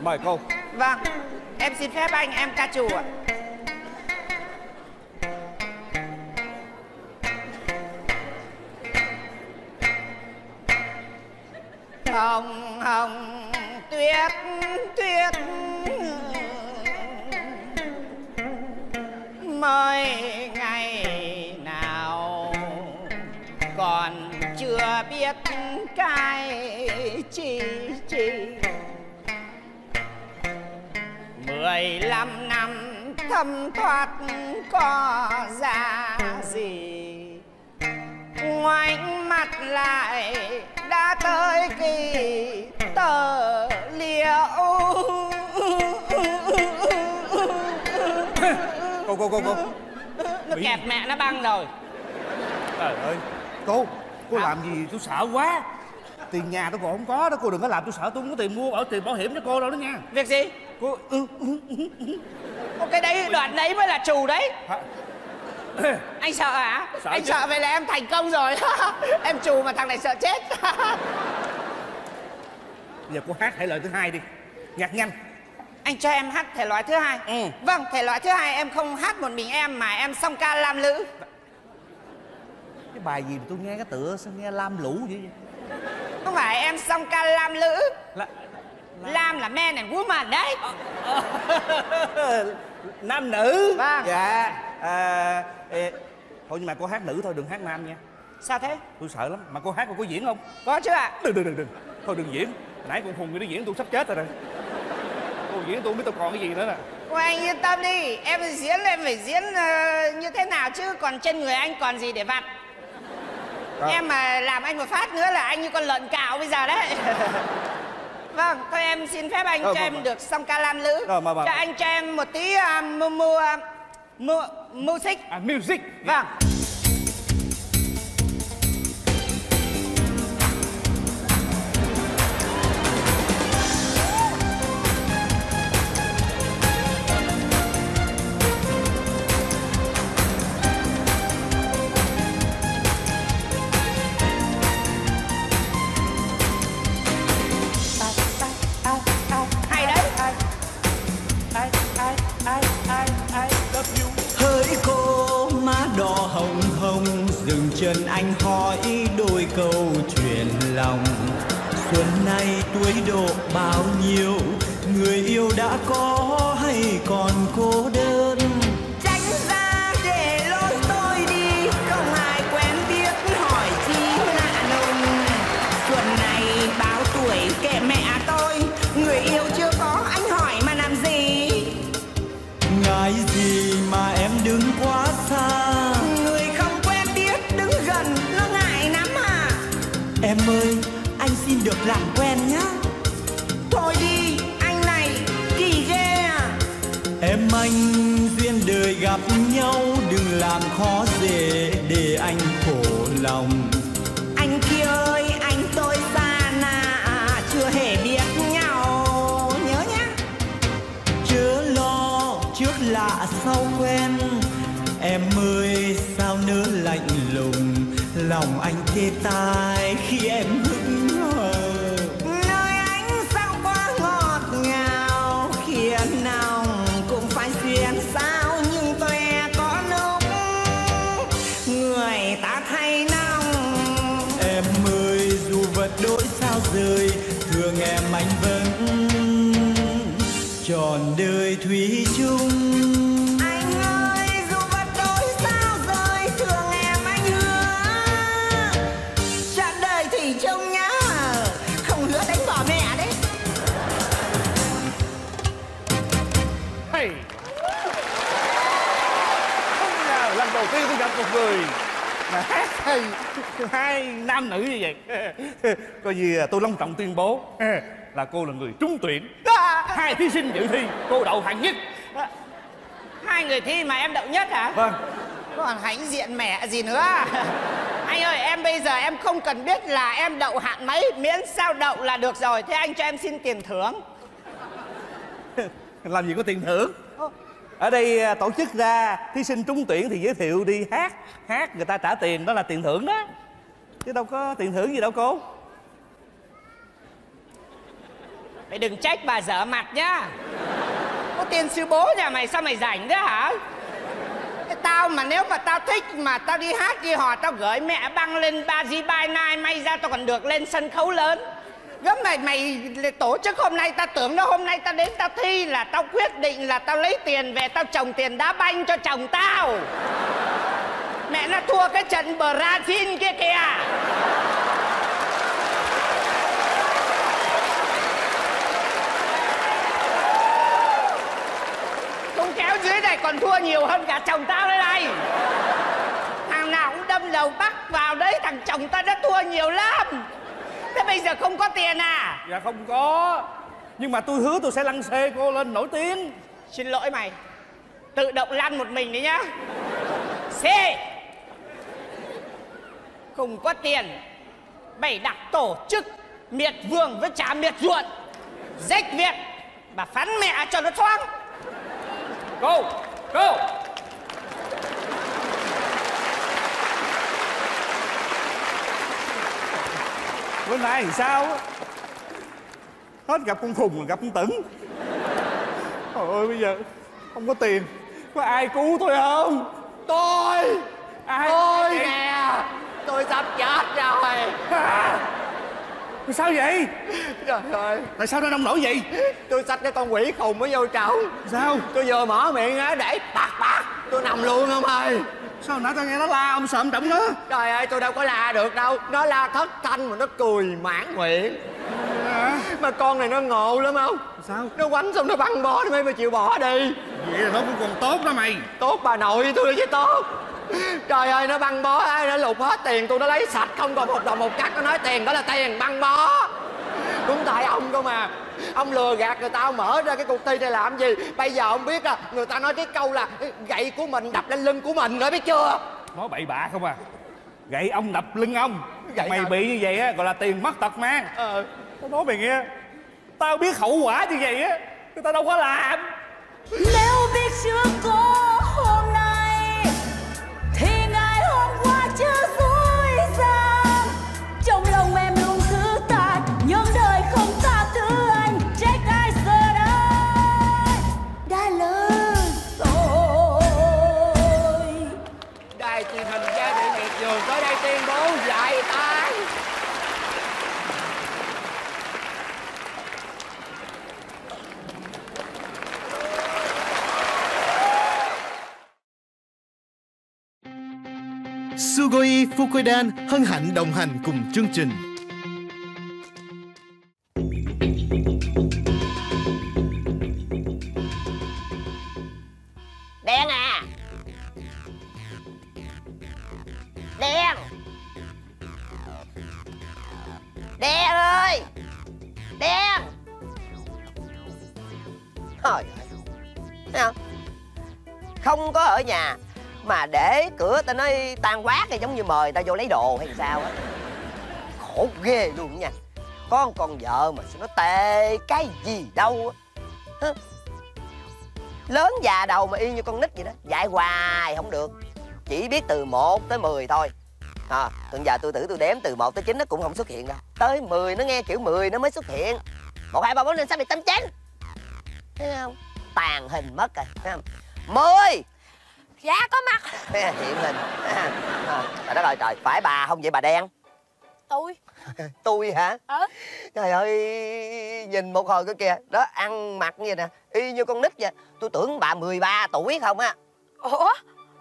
Speaker 3: mời cô
Speaker 7: Vâng, em xin phép anh em ca trù ạ. Hồng hồng tuyết tuyết. Mới ngày nào còn chưa biết cái chi chi. Mười lăm năm thâm thoát có ra gì? Ngoảnh mặt lại đã tới kỳ tờ liệu
Speaker 3: cô cô cô cô.
Speaker 7: Nó
Speaker 3: Bị-
Speaker 7: kẹp mẹ nó băng rồi.
Speaker 3: Trời ơi. Cô cô làm gì tôi sợ quá. Tiền nhà tôi còn không có đó cô đừng có làm tôi sợ tôi không có tiền mua bảo tiền bảo hiểm cho cô đâu đó nha.
Speaker 7: Việc gì?
Speaker 3: cô ừ,
Speaker 7: Ô, cái đấy đoạn đấy mới là trù đấy.
Speaker 3: Hả?
Speaker 7: Anh sợ hả?
Speaker 3: Sợ
Speaker 7: anh
Speaker 3: chứ.
Speaker 7: sợ vậy là em thành công rồi. Em trù mà thằng này sợ chết.
Speaker 3: Giờ cô hát thể loại thứ hai đi. Nhạc nhanh.
Speaker 7: Anh cho em hát thể loại thứ hai.
Speaker 3: Ừ.
Speaker 7: Vâng, thể loại thứ hai em không hát một mình em Mà em song ca lam lữ.
Speaker 3: Cái bài gì mà tôi nghe cái tựa sao nghe lam lũ vậy?
Speaker 7: Không phải em song ca lam lữ.
Speaker 3: Là
Speaker 7: Lam là man and woman đấy.
Speaker 3: Nam nữ.
Speaker 7: Vâng.
Speaker 3: dạ à, ê, thôi nhưng mà cô hát nữ thôi đừng hát nam nha.
Speaker 7: Sao thế?
Speaker 3: tôi sợ lắm. Mà cô hát cô có diễn không?
Speaker 7: Có chứ ạ.
Speaker 3: Đừng đừng đừng đừng. Thôi đừng diễn. Nãy con hùng nó diễn tôi sắp chết rồi nè. Cô diễn tôi không biết tôi còn cái gì nữa nè.
Speaker 7: Ôi anh yên tâm đi. Em diễn em phải diễn ờ, như thế nào chứ? Còn trên người anh còn gì để vặt?
Speaker 3: Ờ.
Speaker 7: Em mà làm anh một phát nữa là anh như con lợn cạo bây giờ đấy. Vâng, thôi em xin phép anh
Speaker 3: Ờ,
Speaker 7: cho
Speaker 3: vâng,
Speaker 7: em
Speaker 3: vâng.
Speaker 7: được song ca lam lữ.
Speaker 3: Rồi, mà- mà-
Speaker 7: Cho anh cho em một tí uh, mu mu uh, mu music.
Speaker 3: À music.
Speaker 7: Vâng. Hay
Speaker 8: chân anh hỏi đôi câu chuyện lòng. Xuân nay tuổi độ bao nhiêu? Người yêu đã có hay còn cô đơn?
Speaker 7: Làm
Speaker 8: khó dễ để anh khổ lòng.
Speaker 7: Anh kia ơi anh tôi xa nà Chưa hề biết nhau. Nhớ nhá.
Speaker 8: Chớ lo trước lạ sau quen Em ơi sao nỡ lạnh lùng Lòng anh tê tai khi em
Speaker 3: hai nam nữ như vậy. Coi như tôi long trọng tuyên bố là cô là người trúng tuyển. Hai thí sinh dự thi cô đậu hạng nhất.
Speaker 7: Hai người thi mà em đậu nhất hả?
Speaker 3: vâng.
Speaker 7: Còn hãnh diện mẹ gì nữa? Anh ơi em bây giờ em không cần biết là em đậu hạng mấy Miễn sao đậu là được rồi. Thế anh cho em xin tiền thưởng.
Speaker 3: Làm gì có tiền thưởng? Ở đây à, tổ chức ra thí sinh trúng tuyển thì giới thiệu đi. Hát hát người ta trả tiền đó là tiền thưởng đó chứ đâu có tiền thưởng gì đâu, cô.
Speaker 7: Mày đừng trách bà dở mặt nhá. Có tiền sư bố nhà mày sao mày rảnh thế hả? Thế Tao mà nếu mà tao thích mà tao đi hát đi hò, Tao gửi mẹ băng lên ba di bài nai May ra tao còn được lên sân khấu lớn. Gớm mày mày tổ chức hôm nay, Tao tưởng đâu hôm nay tao đến tao thi Là tao quyết định là tao lấy tiền về, Tao trồng tiền đá banh cho chồng tao. Mẹ nó thua cái trận Brazil kia kìa. Không kéo dưới này còn thua nhiều hơn cả chồng tao đây này. Thằng nào cũng đâm đầu bắc vào đấy Thằng chồng tao đã thua nhiều lắm. Thế bây giờ không có tiền à?
Speaker 3: Dạ không có. Nhưng mà tôi hứa tôi sẽ lăn xê cô lên nổi tiếng.
Speaker 7: Xin lỗi mày. Tự động lăn một mình đấy nhá. C Không có tiền Mày đặt tổ chức miệt vườn với chả miệt ruộng rách việc bà phán mẹ cho nó thoáng.
Speaker 3: Cô Cô Bữa nay thì sao? Hết gặp con khùng rồi gặp con tửng. Trời ơi bây giờ Không có tiền. Có ai cứu tôi không?
Speaker 2: Tôi!
Speaker 3: Ai
Speaker 2: tôi nè tôi sắp chết rồi
Speaker 3: à, Sao vậy?
Speaker 2: Trời ơi.
Speaker 3: Tại sao nó nông nổi vậy?
Speaker 2: Tôi xách cái con quỷ khùng mới vô chậu
Speaker 3: Sao?
Speaker 2: Tôi vừa mở miệng á để bạc bạc tôi nằm luôn ông ơi
Speaker 3: Sao nãy tao nghe nó la ông sợ ông trọng nó
Speaker 2: trời ơi tôi đâu có la được đâu. Nó la thất thanh mà nó cười mãn nguyện. Mà con này nó ngộ lắm không?
Speaker 3: Sao?
Speaker 2: Nó quánh xong nó băng bó nó mới mà chịu bỏ đi.
Speaker 3: Vậy là nó cũng còn tốt đó mày.
Speaker 2: Tốt bà nội tôi chứ tốt trời ơi nó băng bó ai nó lục hết tiền tôi nó lấy sạch không còn một đồng một cắt. Nó nói tiền đó là tiền băng bó. Cũng tại ông cơ mà. Ông lừa gạt người ta ông mở ra cái cuộc thi này làm gì? Bây giờ ông biết à người ta nói cái câu là gậy của mình đập lên lưng của mình rồi biết chưa?
Speaker 3: Nói bậy bạ không à? Gậy ông đập lưng ông.
Speaker 2: Gậy
Speaker 3: Mày
Speaker 2: hả?
Speaker 3: bị như vậy á gọi là tiền mất tật mang.
Speaker 2: Ờ.
Speaker 3: Tao nói mày nghe Tao biết hậu quả như vậy á Người ta đâu có làm.
Speaker 4: Nếu biết chưa có
Speaker 9: Fugoi Fukoidan hân hạnh đồng hành cùng chương trình.
Speaker 10: đen à. Đen. Đen ơi. Đen. Thôi thấy không không có ở nhà mà để cửa ta nói tan quát thì giống như mời ta vô lấy đồ hay sao á. Khổ ghê luôn nha. Con còn vợ mà sao nó tệ cái gì đâu á. Lớn già đầu mà y như con nít vậy đó dạy hoài không được. Chỉ biết từ 1 tới 10 thôi. À, từng giờ tôi tử tôi đếm từ 1 tới 9 nó cũng không xuất hiện đâu. Tới 10 nó nghe kiểu 10 nó mới xuất hiện. Một hai ba bốn năm sáu bảy tám chín. Thấy không? Tàn hình mất rồi thấy không? 10
Speaker 11: Dạ có mặt.
Speaker 10: Hiện hình. À, trời đất ơi trời phải bà không vậy bà đen?
Speaker 11: Tôi.
Speaker 10: Tôi hả?
Speaker 11: Ờ.
Speaker 10: Trời ơi nhìn một hồi cái kìa. Đó ăn mặc như nè y như con nít vậy. Tôi tưởng bà 13 tuổi không á.
Speaker 11: Ủa?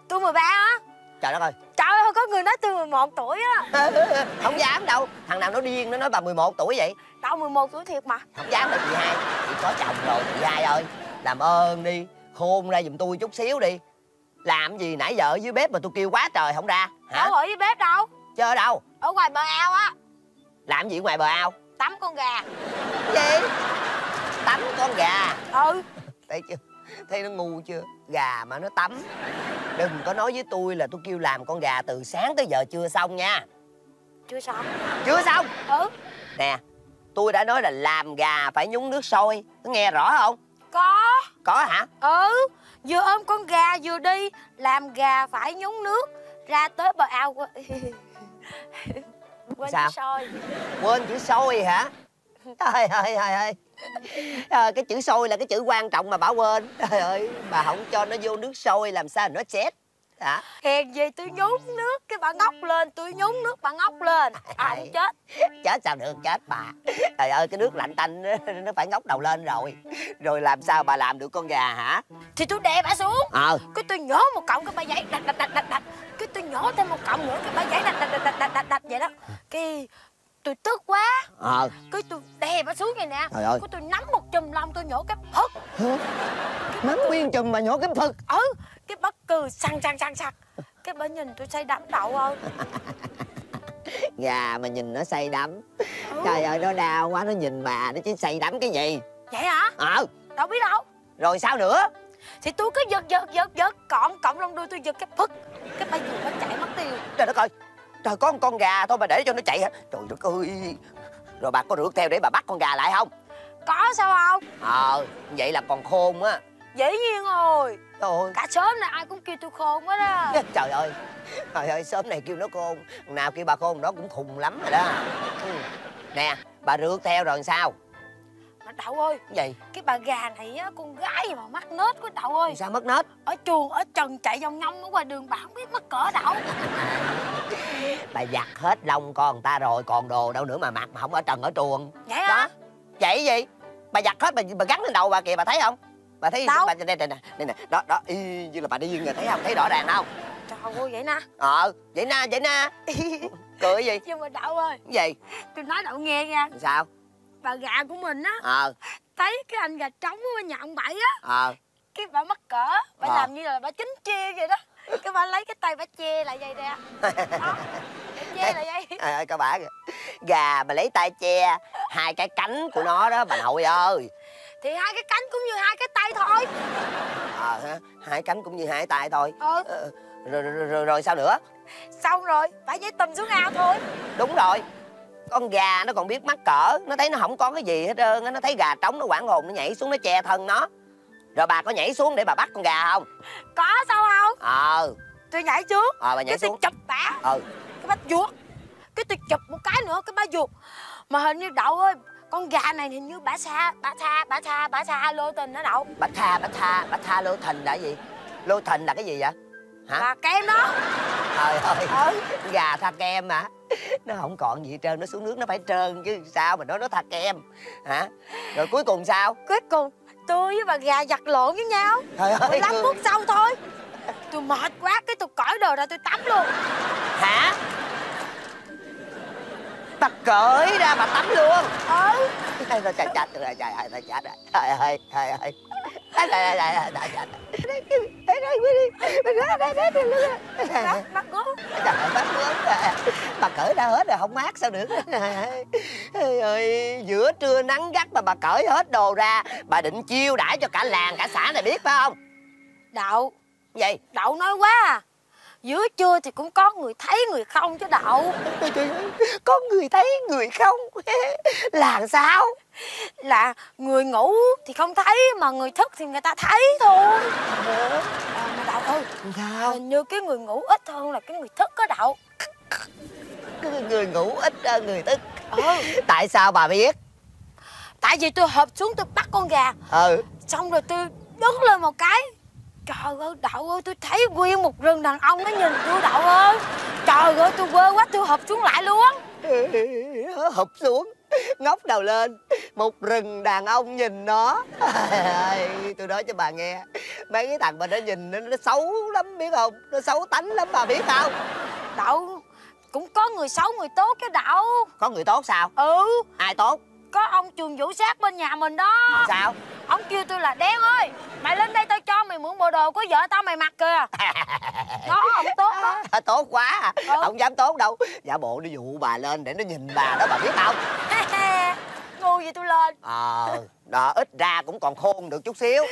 Speaker 11: Tôi 13 á?
Speaker 10: Trời đất ơi.
Speaker 11: Trời ơi có người nói tôi 11 tuổi á.
Speaker 10: Không dám đâu. Thằng nào nó điên nó nói bà 11 tuổi vậy.
Speaker 11: Đâu 11 tuổi thiệt mà.
Speaker 10: Không dám đâu chị hai. Chị có chồng rồi chị hai ơi. Làm ơn đi. Khôn ra giùm tôi chút xíu đi làm gì nãy giờ ở dưới bếp mà tôi kêu quá trời không ra hả?
Speaker 11: Đâu ở dưới bếp đâu?
Speaker 10: Chơi ở đâu?
Speaker 11: Ở ngoài bờ ao á.
Speaker 10: Làm gì ngoài bờ ao?
Speaker 11: Tắm con gà.
Speaker 10: Gì? Tắm con gà.
Speaker 11: Ừ.
Speaker 10: Thấy chưa? Thấy nó ngu chưa? Gà mà nó tắm. Đừng có nói với tôi là tôi kêu làm con gà từ sáng tới giờ chưa xong nha.
Speaker 11: Chưa xong.
Speaker 10: Chưa xong?
Speaker 11: Ừ.
Speaker 10: Nè tôi đã nói là làm gà phải nhúng nước sôi. Có nghe rõ không?
Speaker 11: Có.
Speaker 10: Có hả?
Speaker 11: Ừ Vừa ôm con gà vừa đi Làm gà phải nhúng nước Ra tới bờ ao Quên.
Speaker 10: Sao?
Speaker 11: chữ soi
Speaker 10: quên chữ sôi hả? Trời ơi trời ơi. Ờ, cái chữ sôi là cái chữ quan trọng mà bà quên. Trời ơi bà không cho nó vô nước sôi làm sao nó chết hả
Speaker 11: Hèn gì tôi nhúng nước Cái bà ngóc lên Tôi nhúng nước bà ngóc lên. À không chết?
Speaker 10: chết sao được chết bà. Trời ơi cái nước lạnh tanh nó, phải ngóc đầu lên rồi. Rồi làm sao bà làm được con gà hả?
Speaker 11: Thì tôi đè bà xuống.
Speaker 10: Ờ.
Speaker 11: Cái tôi nhổ một cọng cái bà giấy đạch đạch đạch đạch đạch. Cái tôi nhổ thêm một cọng nữa cái bà giấy đạch đạch đạch đạch đạch đạch vậy đó. Cái tôi tức quá.
Speaker 10: Ờ.
Speaker 11: Cái tôi đè bà xuống vậy nè.
Speaker 10: Trời ơi.
Speaker 11: Cái tôi nắm một chùm lông tôi nhổ cái phật
Speaker 10: nắm nguyên chùm mà nhổ cái phật
Speaker 11: Ừ Cái bà cười săn săn săn săn. Cái bà nhìn tôi say đắm đậu ơi.
Speaker 10: Gà mà nhìn nó say đắm. Trời ơi nó đau quá nó nhìn bà nó chứ say đắm cái gì?
Speaker 11: Vậy hả?
Speaker 10: ờ.
Speaker 11: Đâu biết đâu.
Speaker 10: Rồi sao nữa?
Speaker 11: Thì tôi cứ giật giật giật giật. Cọng cọng lông đuôi tôi giật cái phức Cái bà vừa nó chạy mất tiêu.
Speaker 10: Trời đất ơi trời có một con gà thôi mà để cho nó chạy hả? Trời đất ơi. Rồi bà có rượt theo để bà bắt con gà lại không?
Speaker 11: Có sao không?
Speaker 10: Ờ vậy là còn khôn á
Speaker 11: Dĩ nhiên rồi.
Speaker 10: Trời.
Speaker 11: Cả sớm này ai cũng kêu tôi khôn quá đó.
Speaker 10: Trời ơi. Trời ơi sớm này kêu nó khôn. Nào kêu bà khôn nó cũng khùng lắm rồi đó. Ừ. nè bà rượt theo rồi sao
Speaker 11: Đậu ơi
Speaker 10: gì?
Speaker 11: Cái bà gà này á Con gái mà mắc nết quá Đậu ơi.
Speaker 10: Sao mất nết?
Speaker 11: Ở chuồng ở trần chạy vòng vòng ở ngoài đường bà không biết mắc cỡ Đậu.
Speaker 10: Bà giặt hết lông con người ta rồi còn đồ đâu nữa mà mặc mà không ở trần ở truồng
Speaker 11: Vậy hả?
Speaker 10: Vậy gì? Bà giặt hết bà, bà gắn lên đầu bà kìa bà thấy không? Bà thấy
Speaker 11: Đâu?
Speaker 10: bà đây nè đây nè đó đó y như là bà đi người thấy không? Thấy rõ ràng không?
Speaker 11: Trời ơi vậy nè.
Speaker 10: Ờ vậy na vậy na cười gì?
Speaker 11: Nhưng mà Đậu ơi
Speaker 10: gì?
Speaker 11: Tôi nói Đậu nghe nha.
Speaker 10: Sao
Speaker 11: Bà gà của mình á.
Speaker 10: Ờ.
Speaker 11: Thấy cái anh gà trống ở nhà ông Bảy á.
Speaker 10: Ờ.
Speaker 11: Cái bà mắc cỡ Bà
Speaker 10: Ờ.
Speaker 11: làm như là bà chính chia vậy đó. Cái bà lấy cái tay bà che lại vậy nè. Đó, bà Che lại vậy.
Speaker 10: Trời ơi các bạn gà mà lấy tay che hai cái cánh của nó đó bà nội ơi.
Speaker 11: Thì hai cái cánh cũng như hai cái tay thôi.
Speaker 10: Ờ ha hai cánh cũng như hai tay thôi.
Speaker 11: Ừ.
Speaker 10: Ờ, rồi, rồi, rồi, rồi sao nữa?
Speaker 11: Xong rồi Bà nhảy tùm xuống ao thôi.
Speaker 10: Đúng rồi con gà nó còn biết mắc cỡ nó thấy nó không có cái gì hết trơn á nó thấy gà trống nó quảng hồn nó nhảy xuống nó che thân nó. Rồi bà có nhảy xuống để bà bắt con gà không?
Speaker 11: Có sao không?
Speaker 10: Ờ.
Speaker 11: Tôi nhảy xuống.
Speaker 10: Ờ bà nhảy
Speaker 11: Cái tôi
Speaker 10: xuống.
Speaker 11: chụp bả
Speaker 10: ừ.
Speaker 11: Cái bà vuột Cái tôi chụp một cái nữa Cái bà vuột Mà hình như Đậu ơi Con gà này hình như bả xa Bả xa Bả xa Bả xa lô tình đó Đậu.
Speaker 10: Bách tha bách tha bách tha lô thình là gì? Lô thình là cái gì vậy hả?
Speaker 11: Bà kem đó.
Speaker 10: Trời ơi.
Speaker 11: Ừ.
Speaker 10: Gà tha kem mà nó không còn gì hết trơn nó xuống nước nó phải trơn chứ sao mà nói nó tha kem. Hả? Rồi cuối cùng sao?
Speaker 11: Cuối cùng Tôi với bà gà giặt lộn với nhau.
Speaker 10: Trời ơi.
Speaker 11: 15
Speaker 10: Cương.
Speaker 11: phút sau thôi. Tôi mệt quá Cái tôi cởi đồ ra tôi tắm luôn.
Speaker 10: Hả bà cởi ra bà tắm luôn
Speaker 11: Ừ
Speaker 10: ơi, trời chết rồi, trời ơi, trời rồi. Trời ơi, trời. Đây, đây, đi. Mình ra đây, đây, đây, đây.
Speaker 11: Bắt bắt gớm
Speaker 10: Trời ơi, bướm rồi. Bà cởi ra hết rồi, không mát sao được. Trời ơi, giữa trưa nắng gắt mà bà cởi hết đồ ra. Bà định chiêu đãi cho cả làng, cả xã này biết phải không?
Speaker 11: Đậu
Speaker 10: Gì?
Speaker 11: Đậu nói quá à Giữa trưa thì cũng có người thấy người không chứ Đậu
Speaker 10: có người thấy, người không. Là sao?
Speaker 11: Là người ngủ thì không thấy Mà người thức thì người ta thấy thôi à, Mà Đậu ơi
Speaker 10: Sao?
Speaker 11: Hình như cái người ngủ ít hơn là cái người thức có Đậu
Speaker 10: Người ngủ ít hơn người thức.
Speaker 11: Ừ
Speaker 10: Tại sao bà biết?
Speaker 11: Tại vì tôi hợp xuống tôi bắt con gà
Speaker 10: Ừ.
Speaker 11: Xong rồi tôi đứng lên một cái Trời ơi Đậu ơi tôi thấy nguyên một rừng đàn ông nó nhìn tôi Đậu ơi. Trời ơi tôi quê quá tôi hợp xuống lại luôn.
Speaker 10: Hụp xuống ngóc đầu lên. Một rừng đàn ông nhìn nó. Ôi, tôi nói cho bà nghe mấy cái thằng mà nó nhìn nó, nó xấu lắm biết không? Nó xấu tánh lắm bà biết không
Speaker 11: Đậu cũng có người xấu người tốt chứ Đậu.
Speaker 10: Có người tốt sao?
Speaker 11: Ừ.
Speaker 10: Ai tốt
Speaker 11: có ông trường vũ sát bên nhà mình đó.
Speaker 10: Sao?
Speaker 11: Ông kêu tôi là đen ơi mày lên đây tao cho mày mượn bộ đồ của vợ tao mày mặc kìa. Đó ông tốt đó.
Speaker 10: Tốt quá à.
Speaker 11: Ừ.
Speaker 10: không dám tốt đâu. Giả bộ nó dụ bà lên để nó nhìn bà đó bà biết không?
Speaker 11: Ngu gì tôi lên.
Speaker 10: Ờ đó ít ra cũng còn khôn được chút xíu.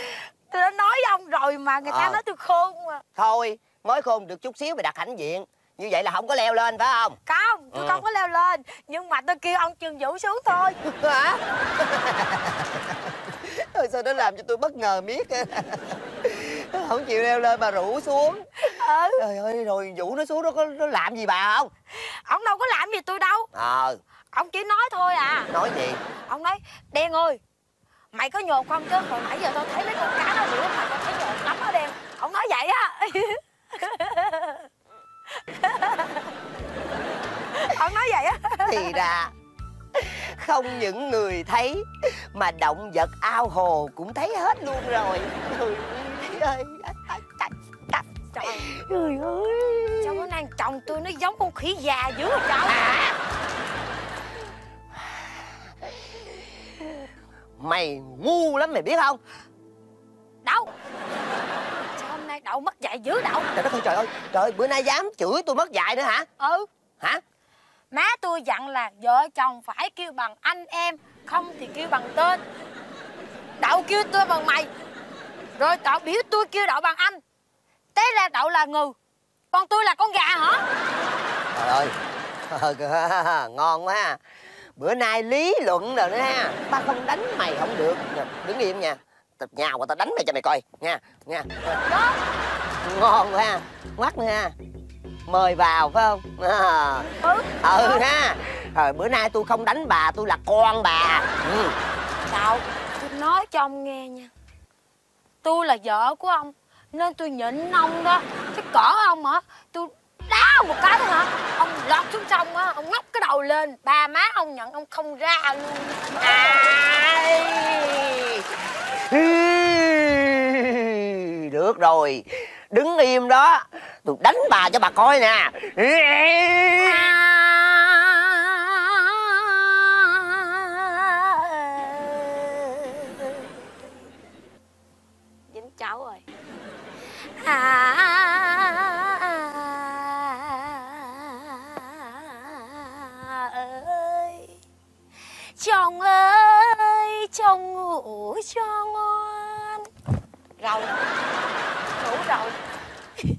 Speaker 11: Tôi đã nói với ông rồi mà người ta
Speaker 10: Ờ.
Speaker 11: nói tôi khôn mà.
Speaker 10: Thôi mới khôn được chút xíu mày đặt hãnh diện như vậy là không có leo lên phải không?
Speaker 11: Không tôi
Speaker 10: Ừ.
Speaker 11: không có leo lên. Nhưng mà tôi kêu ông trường vũ xuống thôi.
Speaker 10: Hả? Thôi sao nó làm cho tôi bất ngờ miết không chịu leo lên mà rủ xuống.
Speaker 11: Ừ.
Speaker 10: Trời ơi rồi vũ nó xuống nó có nó làm gì bà không?
Speaker 11: Ông đâu có làm gì tôi đâu.
Speaker 10: Ờ.
Speaker 11: Ông chỉ nói thôi à.
Speaker 10: Nói gì?
Speaker 11: Ông nói đen ơi mày có nhột không chứ? Hồi nãy giờ tao thấy mấy con cá nó rửa mày tao thấy nhột lắm đó đen. Ông nói vậy á ông nói vậy á.
Speaker 10: Thì ra không những người thấy mà động vật ao hồ cũng thấy hết luôn rồi. Trời ơi
Speaker 11: trời
Speaker 10: ơi.
Speaker 11: Sao bữa nay chồng tôi nó giống con khỉ già dữ rồi trời
Speaker 10: mày ngu lắm mày biết không?
Speaker 11: Đâu đậu mất dạy dữ đậu.
Speaker 10: Trời đất ơi trời ơi trời ơi, bữa nay dám chửi tôi mất dạy nữa hả?
Speaker 11: Ừ.
Speaker 10: Hả?
Speaker 11: Má tôi dặn là vợ chồng phải kêu bằng anh em không thì kêu bằng tên. Đậu kêu tôi bằng mày rồi cậu biểu tôi kêu đậu bằng anh. Té ra đậu là ngừ còn tôi là con gà hả?
Speaker 10: Trời ơi ngon quá bữa nay lý luận rồi đó ha. Ta không đánh mày không được. Đứng im nha nhào qua tao đánh mày cho mày coi. Nha nha. Ngon quá ha. Ngoắt nữa ha. Mời vào phải không? À.
Speaker 11: Ừ.
Speaker 10: ừ ha. Rồi bữa nay tôi không đánh bà tôi là con bà. Ừ.
Speaker 11: Cậu, tôi nói cho ông nghe nha. Tôi là vợ của ông Nên tôi nhịn ông đó. Chứ cỡ ông hả? Tôi đá một cái thôi hả? Ông lọt xuống sông á Ông ngóc cái đầu lên. Ba má ông nhận ông không ra luôn.
Speaker 10: Ai được rồi. Đứng im đó. Tôi đánh bà cho bà coi nè.
Speaker 11: Dính cháu rồi. À, ơi chồng ơi chồng ngủ cho ngon. Rồi ngủ rồi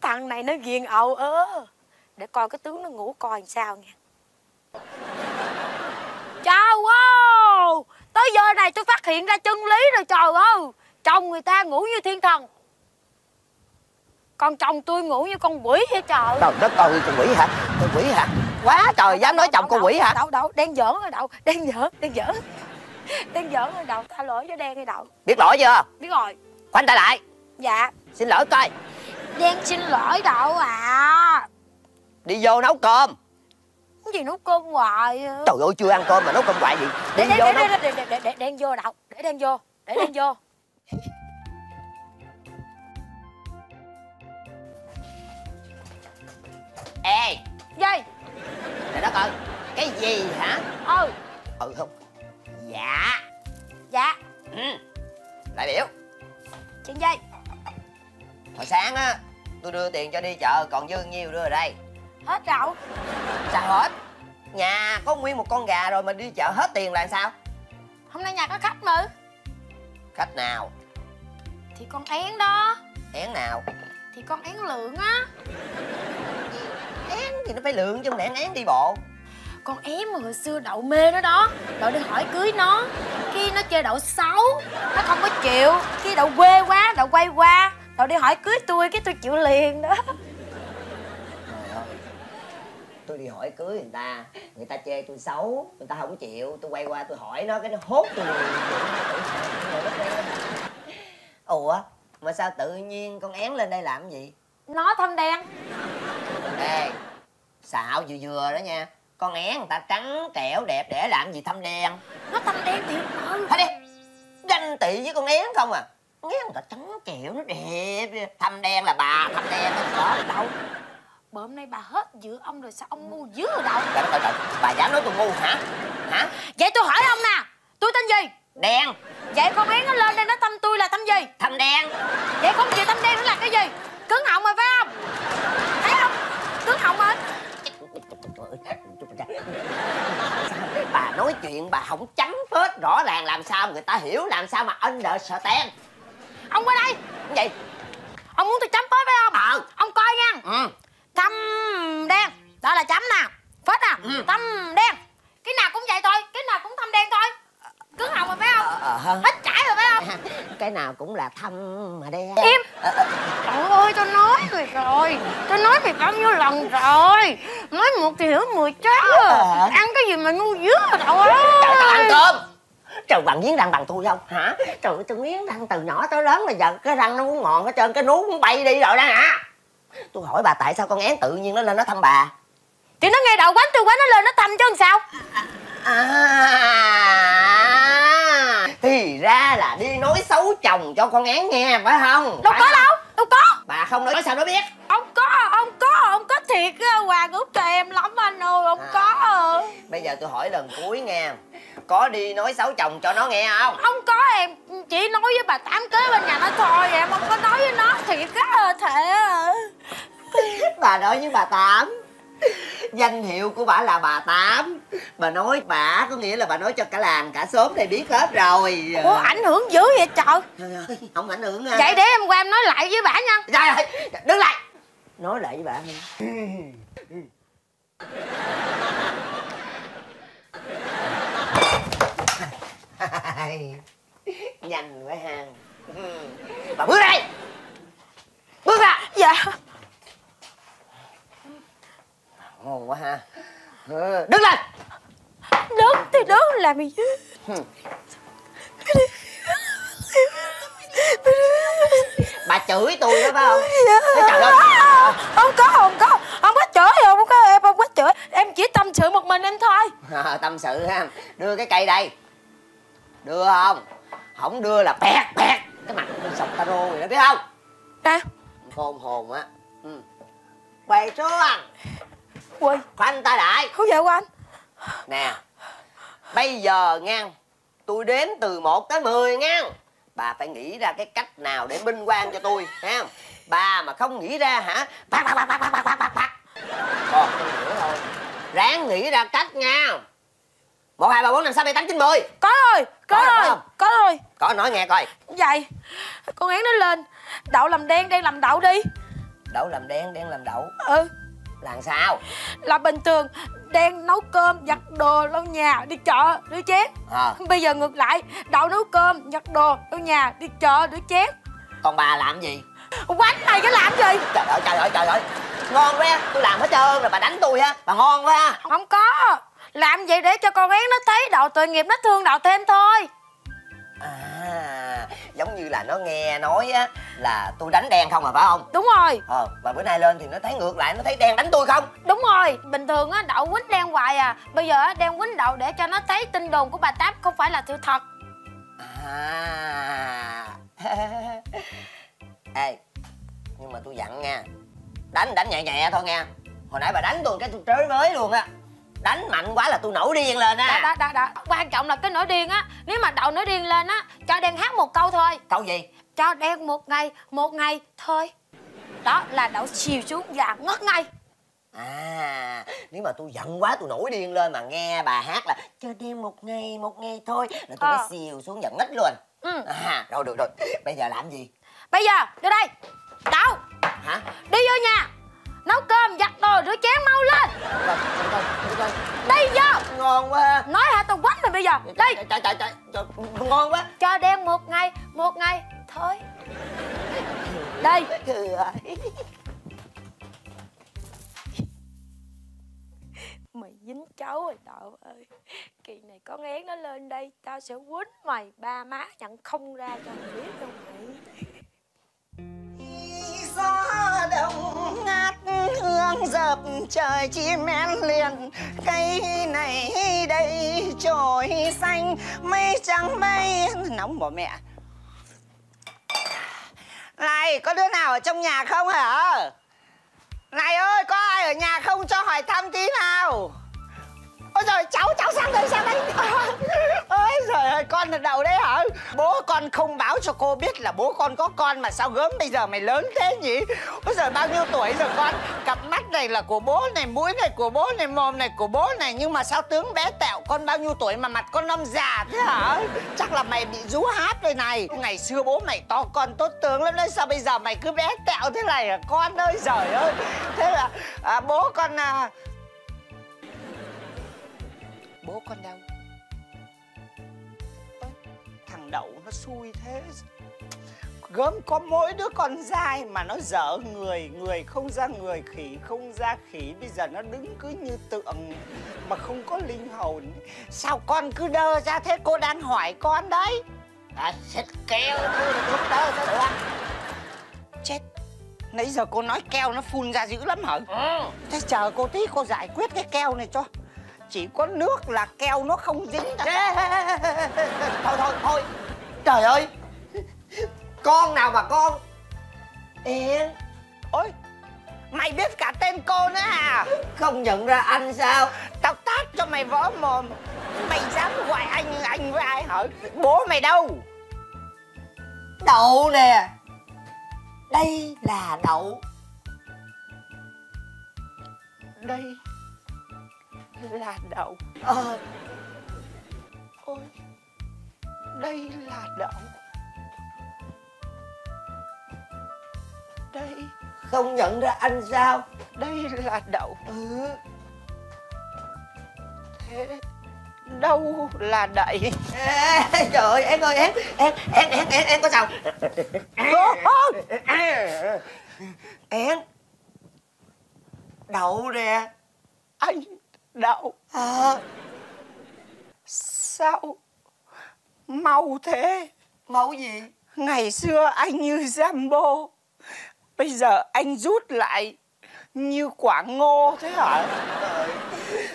Speaker 11: thằng này nó ghiền ầu ớ. Để coi cái tướng nó ngủ coi làm sao nha. Chào wow Tới giờ này tôi phát hiện ra chân lý rồi trời ơi! Chồng người ta ngủ như thiên thần. Còn chồng tôi ngủ như con quỷ hả trời?
Speaker 10: Trời đất ơi, con quỷ hả? Con quỷ hả? Quá trời dám nói chồng con quỷ hả?
Speaker 11: Đậu đậu đen giỡn rồi đậu Đen giỡn đen giỡn Đen giỡn rồi đậu Tha lỗi cho đen hay đậu?
Speaker 10: Biết lỗi chưa?
Speaker 11: Biết rồi.
Speaker 10: Khoanh tay lại.
Speaker 11: Dạ.
Speaker 10: Xin lỗi coi.
Speaker 11: Đen xin lỗi đậu à.
Speaker 10: Đi vô nấu cơm.
Speaker 11: Cái gì nấu cơm hoài à?
Speaker 10: trời ơi chưa ăn cơm mà nấu cơm hoài gì.
Speaker 11: Để,
Speaker 10: vô
Speaker 11: để, để, để, để, để, đen vô đậu Để đen vô Để đen vô.
Speaker 10: Ê.
Speaker 11: Gì
Speaker 10: để đó coi cái gì hả?
Speaker 11: Ừ.
Speaker 10: Ừ không. Dạ.
Speaker 11: Dạ.
Speaker 10: Ừ. Đại biểu.
Speaker 11: Chuyện gì?
Speaker 10: Hồi sáng á tôi đưa tiền cho đi chợ còn dư nhiêu đưa đây.
Speaker 11: Hết đậu
Speaker 10: sao hết? Nhà có nguyên một con gà rồi mà đi chợ hết tiền là sao?
Speaker 11: Hôm nay nhà có khách mà.
Speaker 10: Khách nào?
Speaker 11: Thì con én đó.
Speaker 10: Én nào?
Speaker 11: Thì con én lượng á
Speaker 10: thì nó phải lượng chứ không lẽ én đi bộ.
Speaker 11: Con én mà hồi xưa đậu mê nó đó Đậu đi hỏi cưới nó Khi nó chơi đậu xấu Nó không có chịu Khi đậu quê quá Đậu quay qua Đậu đi hỏi cưới tôi Cái tôi chịu liền đó.
Speaker 10: Trời ơi tôi đi hỏi cưới người ta người ta chê tôi xấu người ta không chịu tôi quay qua tôi hỏi nó cái nó hốt tôi ủa mà sao tự nhiên con én lên đây làm cái gì?
Speaker 11: Nó thâm đen.
Speaker 10: Ê xạo vừa vừa đó nha. Con én người ta trắng trẻo đẹp để làm gì thâm đen.
Speaker 11: Nó thâm đen thiệt mà.
Speaker 10: Thôi đi ganh tị với con én không à. Con én người ta trắng trẻo nó đẹp. Thâm đen là bà thâm đen nó có đâu.
Speaker 11: Bữa hôm nay bà hết giữa ông rồi sao ông ngu dữ rồi đậu
Speaker 10: trời ơi trời bà dám nói tôi ngu hả? Hả?
Speaker 11: Vậy tôi hỏi ông nè Tôi tên gì?
Speaker 10: Đen.
Speaker 11: Vậy con én nó lên đây nó thăm tôi là thăm gì?
Speaker 10: Thâm đen.
Speaker 11: Vậy không chịu thăm đen nó là cái gì? Cứng họng rồi phải không? Thấy không? Cứng họng rồi
Speaker 10: bà nói chuyện bà không chấm phết rõ ràng làm sao người ta hiểu làm sao mà understand.
Speaker 11: Ông qua đây.
Speaker 10: Gì?
Speaker 11: Ông muốn tôi chấm phết phải không?
Speaker 10: Ờ.
Speaker 11: Ông coi nha.
Speaker 10: Ừ.
Speaker 11: Thâm đen. Đó là chấm nè Phết nè
Speaker 10: Ừ.
Speaker 11: Thâm đen. Cái nào cũng vậy thôi Cái nào cũng thâm đen thôi Cứng họng rồi phải không?
Speaker 10: Ờ ờ
Speaker 11: Hết chảy rồi phải không?
Speaker 10: Cái nào cũng là thâm mà đen
Speaker 11: Im Trời ơi tôi nói rồi rồi. Tôi nói mày bao nhiêu lần rồi? Nói một thì hiểu mười trái
Speaker 10: Ờ.
Speaker 11: Ăn cái gì mà ngu rồi cậu
Speaker 10: trời tao ăn
Speaker 11: ơi
Speaker 10: cơm. Trời bằng miếng răng bằng tôi không? Hả? Trời ơi, tôi miếng răng từ nhỏ tới lớn là giờ cái răng nó muốn ngọn hết trơn cái nuốt cũng bay đi rồi đó hả? Tôi hỏi bà tại sao con én tự nhiên nó lên nó thăm bà?
Speaker 11: Thì nó nghe đầu quánh tôi quánh nó lên nó thăm chứ làm sao
Speaker 10: à thì ra là đi nói xấu chồng cho con én nghe phải không?
Speaker 11: Đâu
Speaker 10: Phải
Speaker 11: có
Speaker 10: không?
Speaker 11: đâu Đâu có.
Speaker 10: Bà không nói sao nó biết?
Speaker 11: Ông có Ông có Ông có thiệt Hoàng út cho em lắm anh ơi Ông
Speaker 10: À.
Speaker 11: có.
Speaker 10: Bây giờ tôi hỏi lần cuối nghe. Có đi nói xấu chồng cho nó nghe không?
Speaker 11: Ông có em chỉ nói với bà Tám kế bên nhà nó thôi Em không có nói với nó thiệt á Thể à.
Speaker 10: bà nói với bà tám danh hiệu của bà là bà tám. Bà nói bà có nghĩa là bà nói cho cả làng cả xóm này biết hết rồi.
Speaker 11: Ủa ảnh hưởng dữ vậy trời?
Speaker 10: Không ảnh hưởng à.
Speaker 11: vậy để em qua em nói lại với bà nha.
Speaker 10: Rồi đứng lại. Nói lại với bà. Nhanh quá ha. Bà bước đây bước ra.
Speaker 11: Dạ
Speaker 10: ngon quá ha. Đứng lên.
Speaker 11: Đứng thì đứng làm gì? Chứ
Speaker 10: bà chửi tôi đó phải không?
Speaker 11: Dạ.
Speaker 10: Ê, trời ơi
Speaker 11: Không có không có. Không có chửi không có em không có chửi. Em chỉ tâm sự một mình em thôi.
Speaker 10: À, tâm sự ha. Đưa cái cây đây. Đưa không? Không đưa là pẹt pẹt cái mặt con sọc taro rồi đó biết không?
Speaker 11: Nè
Speaker 10: khôn hồn á. Ừ. quay xuống
Speaker 11: Quỳ
Speaker 10: khoanh tay lại
Speaker 11: Không của anh.
Speaker 10: Nè bây giờ nha tôi đếm từ 1 tới 10 nha bà phải nghĩ ra cái cách nào để minh quan cho tôi ha bà mà không nghĩ ra hả? Bạc bạc bạc bạc bạc bạc bạc bạc còn nữa thôi. Ráng nghĩ ra cách nha. Một hai ba bốn năm sáu bảy tám chín mười.
Speaker 11: Có rồi Có,
Speaker 10: Có rồi,
Speaker 11: rồi? Có rồi.
Speaker 10: Có nói nghe coi.
Speaker 11: Vậy Con én nó lên. Đậu làm đen đen làm đậu đi.
Speaker 10: Đậu làm đen đen làm đậu.
Speaker 11: Ừ
Speaker 10: làm sao?
Speaker 11: Là bình thường Đen nấu cơm giặt đồ lau nhà đi chợ rửa chén.
Speaker 10: À,
Speaker 11: Bây giờ ngược lại Đậu nấu cơm giặt đồ lau nhà đi chợ rửa chén.
Speaker 10: Còn bà làm gì?
Speaker 11: Quánh mày cái làm gì?
Speaker 10: Trời ơi trời ơi trời ơi. Ngon quá tôi làm hết trơn rồi bà đánh tôi ha bà ngon quá. Ha
Speaker 11: Không có. Làm vậy để cho con én nó thấy đậu tội nghiệp nó thương đậu thêm thôi
Speaker 10: à giống như là nó nghe nói á là tôi đánh đen không à phải không?
Speaker 11: Đúng rồi.
Speaker 10: Ờ và bữa nay lên thì nó thấy ngược lại nó thấy đen đánh tôi không?
Speaker 11: Đúng rồi Bình thường á đậu quýnh đen hoài à. Bây giờ á đen quýnh đậu để cho nó thấy tin đồn của bà Tám không phải là sự thật.
Speaker 10: À. Ê nhưng mà tôi dặn nha đánh đánh nhẹ nhẹ thôi nha. Hồi nãy bà đánh tôi cái tôi trới với luôn á đánh mạnh quá là tôi nổi điên lên á.
Speaker 11: Đã đã đã Quan trọng là cái nổi điên á. Nếu mà đậu nổi điên lên á Cho đen hát một câu thôi.
Speaker 10: Câu gì?
Speaker 11: Cho đen một ngày Một ngày thôi. Đó là đậu chiều xuống và ngất ngay.
Speaker 10: À nếu mà tôi giận quá tôi nổi điên lên mà nghe bà hát là cho đêm một ngày một ngày thôi là tôi
Speaker 11: Ờ.
Speaker 10: phải xìu xuống giận ngất luôn.
Speaker 11: Ừ.
Speaker 10: à rồi được rồi. Bây giờ làm gì?
Speaker 11: Bây giờ đưa đây. Đậu.
Speaker 10: Hả?
Speaker 11: Đi vô nhà Nấu cơm giặt đồ rửa chén mau lên.
Speaker 10: Rồi, rồi, rồi.
Speaker 11: Đi vô
Speaker 10: ngon quá.
Speaker 11: Nói hả tao quánh mày bây giờ. Đi
Speaker 10: trời, trời, trời ngon quá.
Speaker 11: Cho đen một ngày Một ngày. Thôi. Đây. Mày dính cháu rồi đậu ơi. Kỳ này con én nó lên đây Tao sẽ quýnh mày. Ba má nhận không ra cho mày biết đâu mày
Speaker 7: gió đông ngát hương dập trời chim én liền. Cây này đây trồi xanh, mây trắng mây nóng bỏ mẹ. Này, có đứa nào ở trong nhà không hả? Này ơi, có ai ở nhà không cho hỏi thăm tí nào? Ôi rồi cháu cháu sang đây sang đây. Ôi trời ơi con ở đầu đấy hả? Bố con không báo cho cô biết là bố con có con mà sao gớm bây giờ mày lớn thế nhỉ? Ôi trời bao nhiêu tuổi rồi con? Cặp mắt này là của bố này mũi này của bố này mồm này của bố này. Nhưng mà sao tướng bé tẹo con bao nhiêu tuổi mà mặt con năm già thế hả? Chắc là mày bị rú hát đây này. Ngày xưa bố mày to con tốt tướng lắm đấy sao bây giờ mày cứ bé tẹo thế này hả? Con ơi trời ơi. Thế là à, bố con à, bố con đâu thằng đậu nó xui thế. Gớm có mỗi đứa con dai mà nó dở người người không ra người khỉ không ra khỉ. Bây giờ nó đứng cứ như tượng mà không có linh hồn. Sao con cứ đơ ra thế? Cô đang hỏi con đấy. À xịt keo thôi lúc đơ ra được chết. Nãy giờ cô nói keo nó phun ra dữ lắm hả? Thế chờ cô tí cô giải quyết cái keo này cho chỉ có nước là keo nó không dính
Speaker 10: thôi thôi thôi. Trời ơi. Con nào mà con? Yên.
Speaker 7: Ôi mày biết cả tên cô nữa à?
Speaker 10: Không nhận ra anh sao?
Speaker 7: Tao tát cho mày vỡ mồm. Mày dám gọi anh anh với ai hả? Bố mày đâu?
Speaker 10: Đậu nè. Đây là đậu.
Speaker 7: Đây là đậu
Speaker 10: ờ.
Speaker 7: Ôi đây là đậu đây.
Speaker 10: Không nhận ra anh sao?
Speaker 7: Đây là đậu
Speaker 10: ừ.
Speaker 7: Thế đâu là đậy
Speaker 10: Ê, trời ơi én ơi én én én én én én có sao? Én đậu nè.
Speaker 7: Anh đậu.
Speaker 10: À,
Speaker 7: sao mau thế.
Speaker 10: Mẫu gì?
Speaker 7: Ngày xưa anh như Rambo bây giờ anh rút lại như quả ngô thế hả?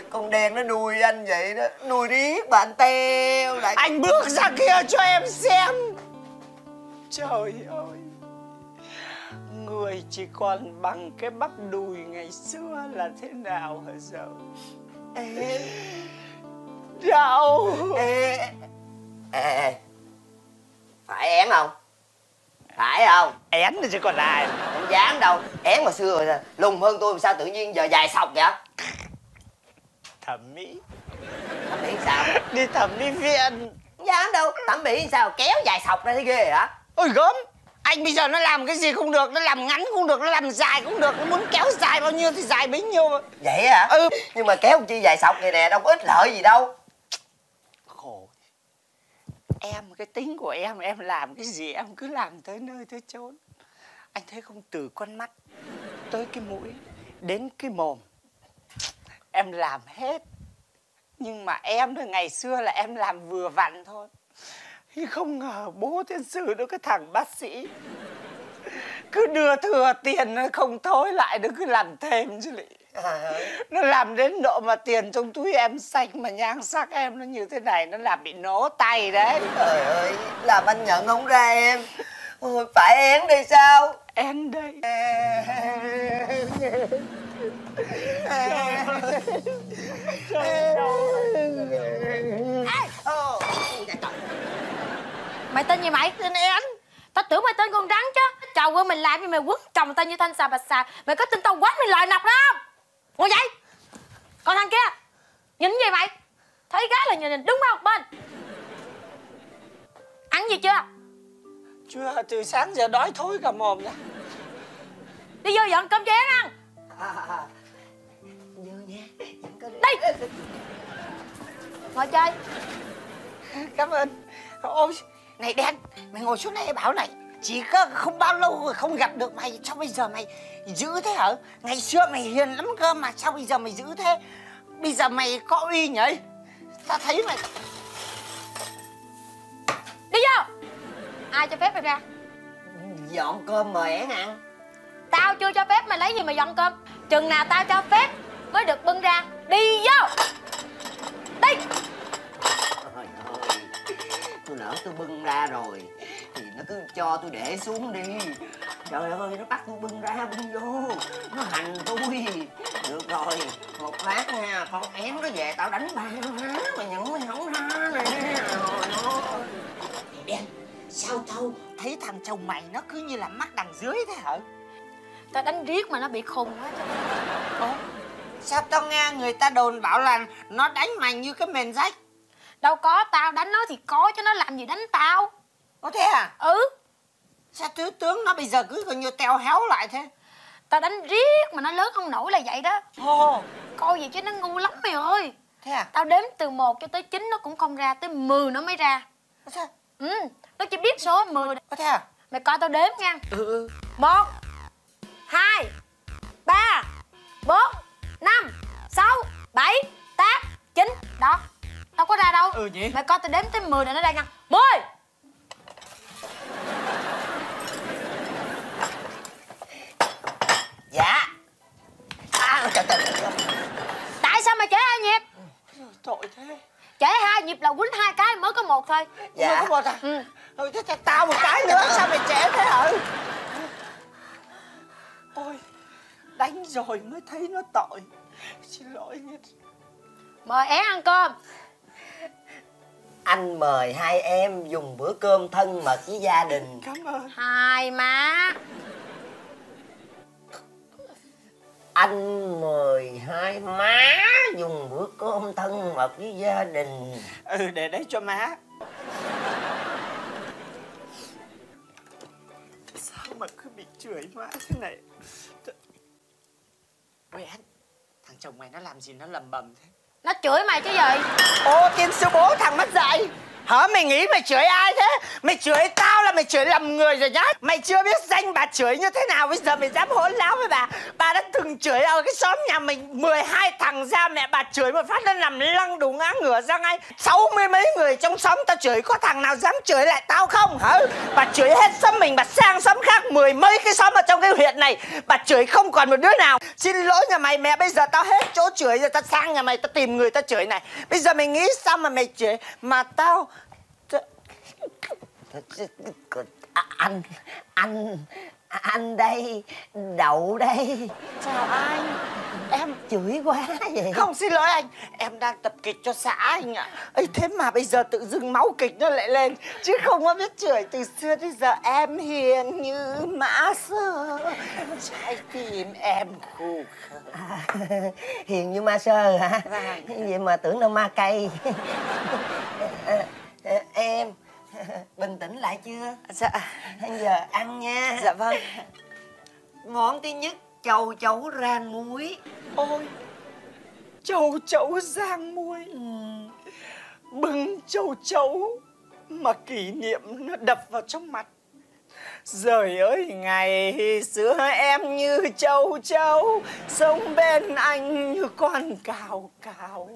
Speaker 10: Con đen nó nuôi anh vậy đó. Nuôi riết mà anh teo lại.
Speaker 7: Anh bước ra kia cho em xem. Trời ơi. Người chỉ còn bằng cái bắp đùi ngày xưa là thế nào hả giờ
Speaker 10: ê. Ê ê, phải én không? Phải không?
Speaker 7: Én thì chứ còn ai.
Speaker 10: Không dám đâu. Én hồi xưa rồi lùn hơn tôi mà sao tự nhiên giờ dài sọc vậy?
Speaker 7: Thẩm mỹ.
Speaker 10: Thẩm mỹ sao?
Speaker 7: Đi thẩm mỹ viện.
Speaker 10: Không dám đâu. Thẩm mỹ sao? Kéo dài sọc ra thấy ghê hả?
Speaker 7: Ôi gớm anh bây giờ nó làm cái gì không được nó làm ngắn cũng được nó làm dài cũng được nó muốn kéo dài bao nhiêu thì dài bấy nhiêu mà.
Speaker 10: Vậy hả?
Speaker 7: Ừ.
Speaker 10: Nhưng mà kéo chi dài sọc này nè đâu có ích lợi gì đâu.
Speaker 7: Khổ em cái tính của em em làm cái gì em cứ làm tới nơi tới chốn. Anh thấy không? Từ con mắt tới cái mũi đến cái mồm em làm hết. Nhưng mà em thì ngày xưa là em làm vừa vặn thôi không ngờ bố thiên sử nó cái thằng bác sĩ cứ đưa thừa tiền nó không thối lại nó cứ làm thêm chứ lị
Speaker 10: Trời ơi,
Speaker 7: nó làm đến độ mà tiền trong túi em sạch mà nhan sắc em nó như thế này nó làm bị nổ tay đấy
Speaker 10: trời ơi làm anh nhận không ra em Ôi, phải én đi sao
Speaker 7: em đây
Speaker 10: Ồ, dạ trời.
Speaker 11: Mày tên gì mày? Tên Én Tao tưởng mày tên con rắn chứ. Chồng của mình làm gì mày quất chồng tao như thanh xà bạch xà. Mày có tin tao quát mày lời nọc đó không? Ngồi dậy. Còn thằng kia Nhìn gì mày? Thấy gái là nhìn đúng không? Bên. Ăn gì chưa?
Speaker 7: chưa từ sáng giờ đói thối cả mồm ra
Speaker 11: Đi vô dọn cơm cho Én ăn.
Speaker 10: À, à, à. Vô nha.
Speaker 11: Đi. Ngồi chơi.
Speaker 7: Cảm ơn. Ôi này đen mày ngồi xuống đây bảo này chỉ có không bao lâu rồi không gặp được mày sao bây giờ mày dữ thế hả? Ngày xưa mày hiền lắm cơ mà sao bây giờ mày dữ thế? Bây giờ mày có uy nhỉ? Ta thấy mày
Speaker 11: Đi vô! Ai cho phép mày ra?
Speaker 10: Dọn cơm mời én ăn
Speaker 11: Tao chưa cho phép mày lấy gì mà dọn cơm? Chừng nào tao cho phép Mới được bưng ra. Đi vô! Đi
Speaker 10: lỡ tôi bưng ra rồi Thì nó cứ cho tôi để xuống đi. Trời ơi nó bắt tôi bưng ra bưng vô. Nó hành tôi. Được rồi Một lát nha Con én nó về tao đánh ba má Mày nhận mày không ra nè
Speaker 7: đen sao tao thấy thằng chồng mày nó cứ như là mắt đằng dưới thế hả?
Speaker 11: Tao đánh riết mà nó bị khùng quá trời.
Speaker 7: Ủa? sao tao nghe người ta đồn bảo là nó đánh mày như cái mền rách
Speaker 11: Đâu có tao đánh nó thì có chứ nó làm gì đánh tao.
Speaker 7: Có thế à?
Speaker 11: Ừ.
Speaker 7: Sao tứ tướng nó bây giờ cứ coi như teo héo lại thế?
Speaker 11: Tao đánh riết mà nó lớn không nổi là vậy đó.
Speaker 7: Ồ
Speaker 11: Coi gì chứ nó ngu lắm mày ơi.
Speaker 7: Thế à?
Speaker 11: Tao đếm từ 1 cho tới 9 nó cũng không ra Tới 10 nó mới ra.
Speaker 7: Có thế
Speaker 11: Ừ Nó chỉ biết số 10
Speaker 7: có thế à?
Speaker 11: Mày coi tao đếm nha.
Speaker 7: Ừ ừ.
Speaker 11: 1 2 3 4 5 6 7 8 9 Đó Đâu có ra đâu.
Speaker 7: Ừ nhỉ?
Speaker 11: Mày coi tao đếm tới 10 là nó ra nha 10
Speaker 10: Dạ. À, trời, trời, trời.
Speaker 11: Tại sao mày trễ hai nhịp?
Speaker 7: Tội thế.
Speaker 11: Trễ hai nhịp là quýnh hai cái mới có một thôi.
Speaker 10: Dạ.
Speaker 7: Mới có một à?
Speaker 11: Ừ.
Speaker 7: ừ thế cho tao một cái nữa. Sao mày trễ thế hả? Ôi đánh rồi mới thấy nó tội. Xin lỗi nha
Speaker 11: Mời én ăn cơm
Speaker 10: Anh mời hai em dùng bữa cơm thân mật với gia đình.
Speaker 7: Cảm ơn.
Speaker 11: Hai má.
Speaker 10: Anh mời hai má dùng bữa cơm thân mật với gia đình.
Speaker 7: Ừ để đấy cho má. Sao mà cứ bị chửi mãi thế này? Ôi anh Thằng chồng mày nó làm gì nó lầm bầm thế
Speaker 11: nó chửi mày chứ gì?
Speaker 7: Ô tiên sư bố thằng mất dạy. Hả? Mày nghĩ mày chửi ai thế? Mày chửi tao là mày chửi lầm người rồi nhá. Mày chưa biết danh bà chửi như thế nào. Bây giờ mày dám hỗn láo với bà. Bà đã từng chửi ở cái xóm nhà mình 12 thằng ra mẹ bà chửi một phát nó nằm lăn đủ ngã ngửa ra ngay. Sáu mươi mấy người trong xóm tao chửi, Có thằng nào dám chửi lại tao không? Hả? Bà chửi hết xóm mình, bà sang xóm khác, Mười mấy cái xóm ở trong cái huyện này. Bà chửi không còn một đứa nào. Xin lỗi nhà mày, mẹ, bây giờ tao hết chỗ chửi rồi Tao sang nhà mày tao tìm người tao chửi này. Bây giờ mày nghĩ sao mà mày chửi? Mà tao
Speaker 10: anh anh anh đây đậu đây.
Speaker 7: Chào anh.
Speaker 10: Em chửi quá vậy.
Speaker 7: Không xin lỗi anh. Em đang tập kịch cho xã anh ạ. Ấy thế mà bây giờ tự dưng máu kịch nó lại lên Chứ không có biết chửi từ xưa đến giờ. Em hiền như mã sơ. Trái tim em khô
Speaker 10: à, hiền như ma sơ hả? Vậy mà tưởng đâu ma cây À, à, em bình tĩnh lại chưa?
Speaker 7: Dạ.
Speaker 10: Giờ ăn nha.
Speaker 7: Dạ vâng.
Speaker 10: Món thứ nhất châu chấu rang muối.
Speaker 7: Ôi. Châu chấu rang muối. Bưng châu chấu Mà kỷ niệm nó đập vào trong mặt Rời ơi, ngày xưa em như châu châu Sống bên anh như con cào cào.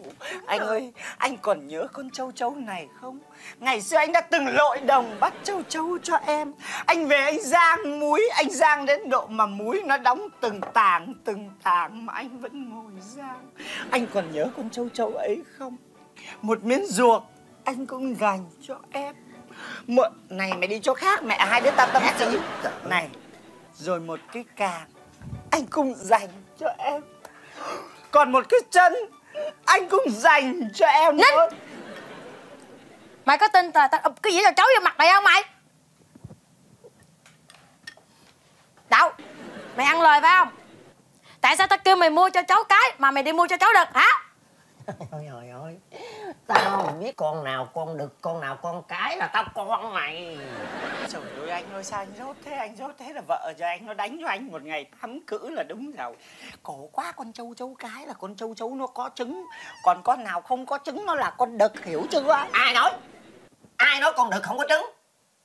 Speaker 7: Anh ơi, anh còn nhớ con châu châu này không? Ngày xưa anh đã từng lội đồng bắt châu châu cho em. Anh về anh giang muối, Anh giang đến độ mà muối nó đóng từng tảng từng tảng Mà anh vẫn ngồi giang. Anh còn nhớ con châu châu ấy không? Một miếng ruột anh cũng dành cho em một này mày đi chỗ khác mẹ hai đứa tao tâm sự này rồi một cái càng anh cũng dành cho em. Còn một cái chân anh cũng dành cho em
Speaker 11: Ninh!
Speaker 7: nữa.
Speaker 11: Mày có tin tao tao cái gì là chấu vô mặt mày không mày? Đậu mày ăn lời phải không? Tại sao tao kêu mày mua cho cháu cái mà mày đi mua cho cháu đực hả
Speaker 10: Ôi trời ơi. Tao mà biết con nào con đực Con nào con cái là tao con mày.
Speaker 7: Trời ơi anh ơi sao anh dốt thế? Anh dốt thế là vợ cho anh nó đánh cho anh một ngày thắm cữ là đúng rồi. Cổ quá con châu châu cái là con châu chấu nó có trứng. Còn con nào không có trứng nó là con đực hiểu chưa?
Speaker 10: Ai nói? Ai nói con đực không có trứng?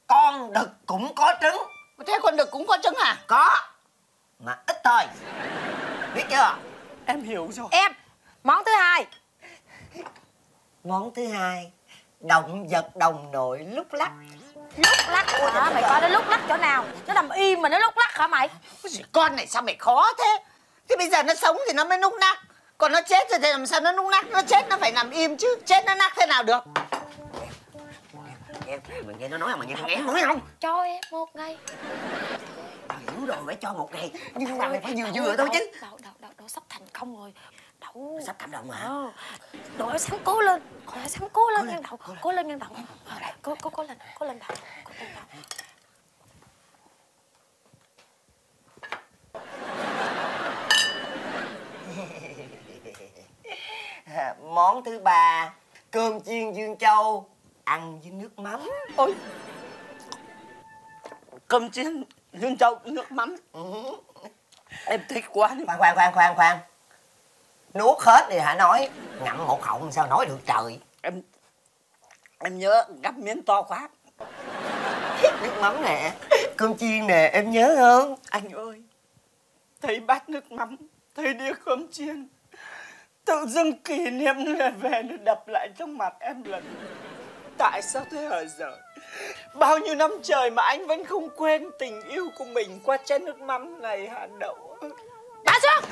Speaker 10: Con đực cũng có trứng.
Speaker 7: Thế con đực cũng có trứng à?
Speaker 10: Có. Mà ít thôi. Biết chưa?
Speaker 7: Em hiểu rồi.
Speaker 11: Em. Món thứ hai
Speaker 10: Món thứ hai Động vật đồng nội lúc lắc.
Speaker 11: Lúc lắc hả? Mày coi nó lúc lắc chỗ nào? Nó nằm im mà nó lúc lắc hả mày?
Speaker 7: Con này sao mày khó thế? Thế bây giờ nó sống thì nó mới núc nắc. Còn nó chết rồi thì làm sao nó núc nắc? Nó chết nó phải nằm im chứ. Chết nó nắc thế nào được?
Speaker 10: Em, mày nghe nó nói mà nghe thằng em nói không?
Speaker 11: Cho em một ngày
Speaker 10: Tao hiểu rồi phải cho một ngày Nhưng mà mày phải vừa vừa thôi chứ.
Speaker 11: đậu đậu đậu đậu sắp thành công rồi đậu
Speaker 10: Sắp cảm động hả?
Speaker 11: Ờ. đội sáng cố lên. Đội sáng cố lên ngang đậu cố lên. Ngang đậu Ờ, cố cố cố lên. Cố lên đậu cố lên đậu
Speaker 10: À, Món thứ ba Cơm chiên Dương Châu Ăn với nước mắm.
Speaker 7: Ôi. Cơm chiên dương châu nước mắm.
Speaker 10: Ừ.
Speaker 7: em thích quá.
Speaker 10: Khoan khoan khoan khoan khoan Nuốt hết thì hả? Nói Ngậm một họng sao nói được trời.
Speaker 7: Em em nhớ gắp miếng to quá.
Speaker 10: Nước mắm nè Cơm chiên nè em nhớ không?
Speaker 7: Anh ơi thấy bát nước mắm thấy đĩa cơm chiên. Tự dưng kỷ niệm nó về nó đập lại trong mặt em lần. Tại sao thế hả giờ? Bao nhiêu năm trời mà anh vẫn không quên tình yêu của mình qua chén nước mắm này hả đậu?
Speaker 11: Bà xuống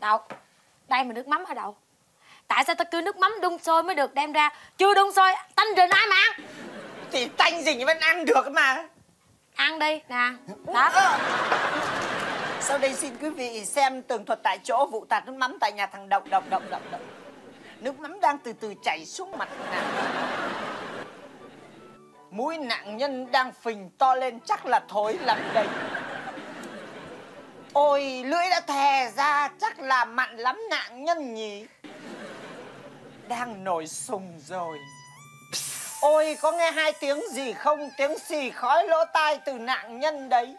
Speaker 11: Đậu Đây mà nước mắm hả Đậu Tại sao tao kêu nước mắm đun sôi mới được đem ra? Chưa đun sôi tanh rình ai mà ăn.
Speaker 7: Thì tanh gì vẫn ăn được mà.
Speaker 11: Ăn đi nè. Đó.
Speaker 7: Sau đây xin quý vị xem tường thuật tại chỗ vụ tạt nước mắm tại nhà thằng độc độc độc độc độc. Nước mắm đang từ từ chảy xuống mặt nạn mũi nạn nhân đang phình to lên chắc là thối lắm đây ôi lưỡi đã thè ra chắc là mặn lắm nạn nhân nhỉ. Đang nổi sùng rồi. Ôi có nghe hai tiếng gì không? Tiếng xì khói lỗ tai từ nạn nhân đấy.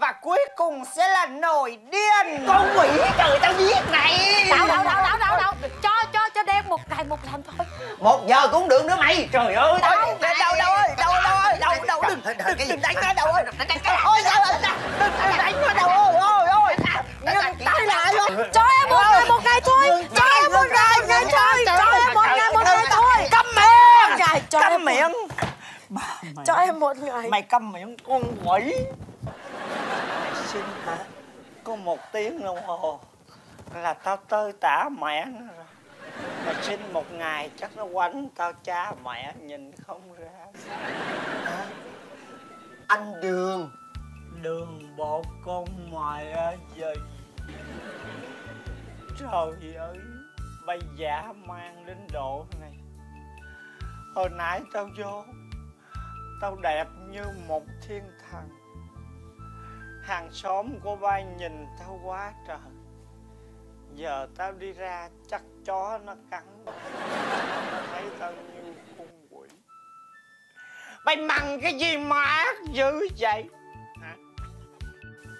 Speaker 7: Và cuối cùng sẽ là nổi điên.
Speaker 10: Con quỷ trời tao giết này
Speaker 11: đậu đậu đậu đậu đậu đậu cho cho cho đen một ngày một lần thôi.
Speaker 10: Một giờ cũng được nữa mày. Trời ơi
Speaker 7: Đâu, đâu, đâu đâu, đâu, đâu, đừng, đừng, đừng đánh nó đâu ơi. Ôi, sao ơi, đừng, đừng đánh nó đâu. ơi, ôi, ôi. Ngưng tay lại luôn.
Speaker 11: cho em một ngày một ngày thôi cho em một ngày một ngày thôi cho em một ngày một ngày thôi.
Speaker 7: Câm miệng,
Speaker 11: cho em
Speaker 7: miệng.
Speaker 11: cho em một ngày.
Speaker 7: Mày câm miệng con quỷ. Mày xin hả? Có một tiếng đồng hồ là tao tơi tả mẹ nó rồi mà sinh một ngày chắc nó quánh tao cha mẹ, nhìn không ra.
Speaker 10: anh đường.
Speaker 7: Đường bộ con mày á gì Trời ơi bay giả mang đến độ này. Hồi nãy tao vô, Tao đẹp như một thiên thần. Hàng xóm của bay nhìn tao quá trời. Giờ tao đi ra chắc chó nó cắn. Thấy tao như con quỷ. Bay mằng cái gì mà ác dữ vậy? Hả?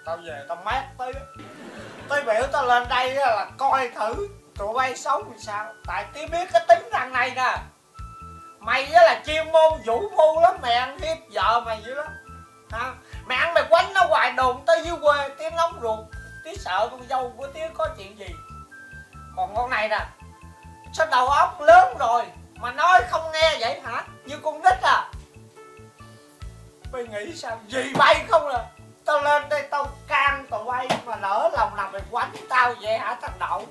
Speaker 7: Tao về. Tao mát tới Tới biểu tao lên đây á là coi thử Tụi bay sống làm sao. Tại tí biết cái tính thằng này nè. Mày á là chuyên môn vũ phu lắm Mày ăn hiếp vợ mày dữ lắm. Hả? Mày ăn mày quánh nó hoài đồn tới dưới quê Tiếng nóng ruột. Tí sợ con dâu của Tía có chuyện gì Còn con này nè Sao đầu óc lớn rồi Mà nói không nghe vậy hả? Như con nít à. Mày nghĩ sao? Gì bay không à? Tao lên đây tao can tụi bay Mà lỡ lòng nào mày quánh tao vậy hả thằng đậu?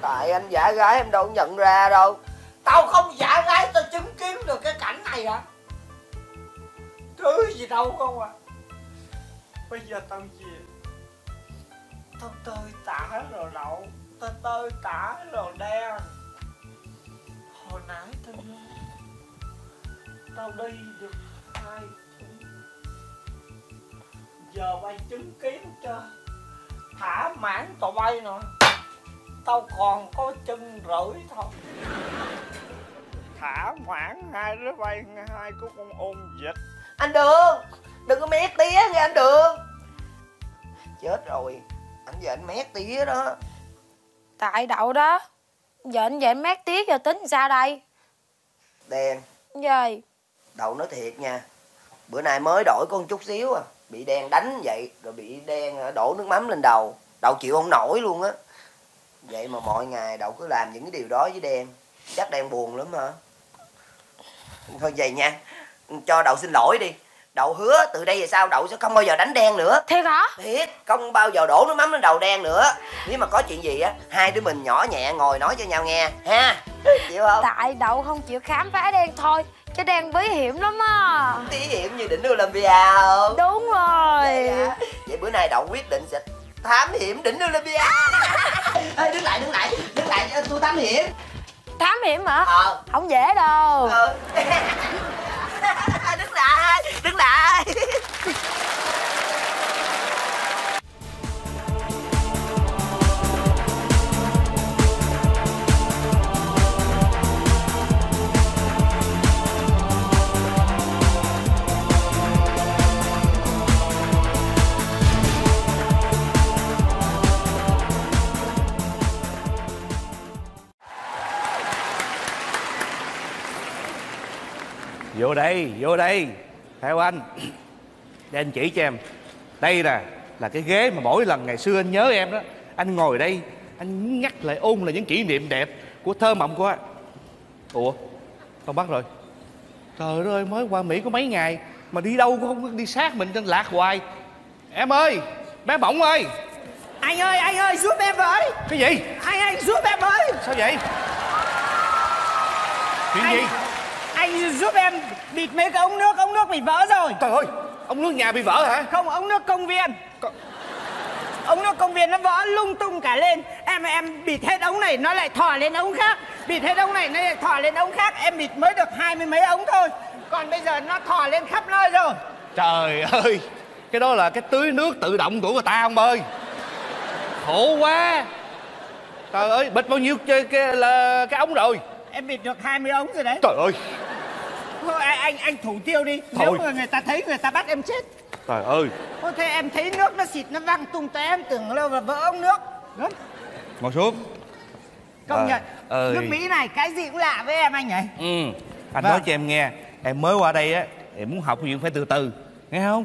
Speaker 10: Tại anh giả gái em đâu nhận ra đâu.
Speaker 7: Tao không giả gái tao chứng kiến được cái cảnh này hả? Thứ gì đâu không à. Bây giờ tao về. Tao tơi tả rồi đậu ta tơi tả rồi đen. Hồi nãy tao Tao đi được hai Giờ bay chứng kiến cho Thả mãn tụi bay nữa Tao còn có chân rưỡi thôi. Thả mãn hai đứa bay, hai của con ôn dịch
Speaker 10: anh đường, đừng có mé tía nghe anh đường. Chết rồi. Anh giờ anh mé tía đó
Speaker 11: tại đậu đó. Giờ anh về anh mát tiếc giờ tính sao đây?
Speaker 10: Đen.
Speaker 11: Gì?
Speaker 10: Đậu nói thiệt nha bữa nay mới đổi con chút xíu à bị đen đánh vậy rồi bị đen à, đổ nước mắm lên đầu. Đậu chịu không nổi luôn á. Vậy mà mọi ngày đậu cứ làm những cái điều đó với đen. Chắc đen buồn lắm hả? Thôi vậy nha. Cho đậu xin lỗi đi đậu hứa từ đây về sau đậu sẽ không bao giờ đánh đen nữa.
Speaker 11: Thiệt hả?
Speaker 10: Thiệt không bao giờ đổ nước mắm lên đầu đen nữa. Nếu mà có chuyện gì á hai đứa mình nhỏ nhẹ ngồi nói cho nhau nghe ha. Chịu không?
Speaker 11: Tại đậu không chịu khám phá đen thôi chứ đen bí hiểm lắm á.
Speaker 10: Tí hiểm như đỉnh Olympia không?
Speaker 11: Đúng rồi.
Speaker 10: Dạ. vậy bữa nay đậu quyết định sẽ thám hiểm đỉnh Olympia. Ê, đứng lại đứng lại đứng lại tôi thám hiểm.
Speaker 11: Thám hiểm hả?
Speaker 10: Ờ.
Speaker 11: Không dễ đâu.
Speaker 10: Đứng lại đứng lại.
Speaker 3: Vô đây, vô đây. Theo anh. Để anh chỉ cho em. Đây nè là cái ghế mà mỗi lần ngày xưa anh nhớ em đó. Anh ngồi đây Anh nhắc lại ôn lại những kỷ niệm đẹp Của thơ mộng của anh. Ủa? Không bắt rồi. Trời ơi mới qua Mỹ có mấy ngày Mà đi đâu cũng không đi sát mình trên lạc hoài. Em ơi Bé bỏng ơi.
Speaker 7: Anh ơi, anh ơi, giúp em với.
Speaker 3: Cái gì?
Speaker 7: Anh, anh giúp em với.
Speaker 3: Sao vậy? Chuyện
Speaker 7: Anh-
Speaker 3: gì
Speaker 7: Anh giúp em bịt mấy cái ống nước, ống nước bị vỡ rồi.
Speaker 3: Trời ơi Ông nước nhà bị vỡ hả?
Speaker 7: Không, ống nước công viên. Ống nước công viên nó vỡ lung tung cả lên. Em em bịt hết ống này nó lại thò lên ống khác. Bịt hết ống này nó lại thò lên ống khác. Em bịt mới được hai mươi mấy ống thôi. Còn bây giờ nó thò lên khắp nơi rồi.
Speaker 3: Trời ơi Cái đó là cái tưới nước tự động của người ta ông ơi. Khổ quá. Trời ơi bịt bao nhiêu cái, cái, là cái ống rồi?
Speaker 7: Em bịt được 20 ống rồi đấy.
Speaker 3: Trời ơi
Speaker 7: Thôi anh anh, anh thủ tiêu đi.
Speaker 3: Thôi.
Speaker 7: Nếu mà người ta thấy người ta bắt em chết.
Speaker 3: Trời ơi.
Speaker 7: Ôi thế em thấy nước nó xịt nó văng tung tóe em tưởng là vỡ ống nước. Đúng.
Speaker 3: ngồi xuống.
Speaker 7: Công
Speaker 3: Ờ,
Speaker 7: nhận.
Speaker 3: ơi.
Speaker 7: Nước Mỹ này cái gì cũng lạ với em anh nhỉ?
Speaker 3: Ừ. Anh
Speaker 7: Vâng.
Speaker 3: nói cho em nghe. Em mới qua đây á em muốn học cũng phải từ từ. Nghe không?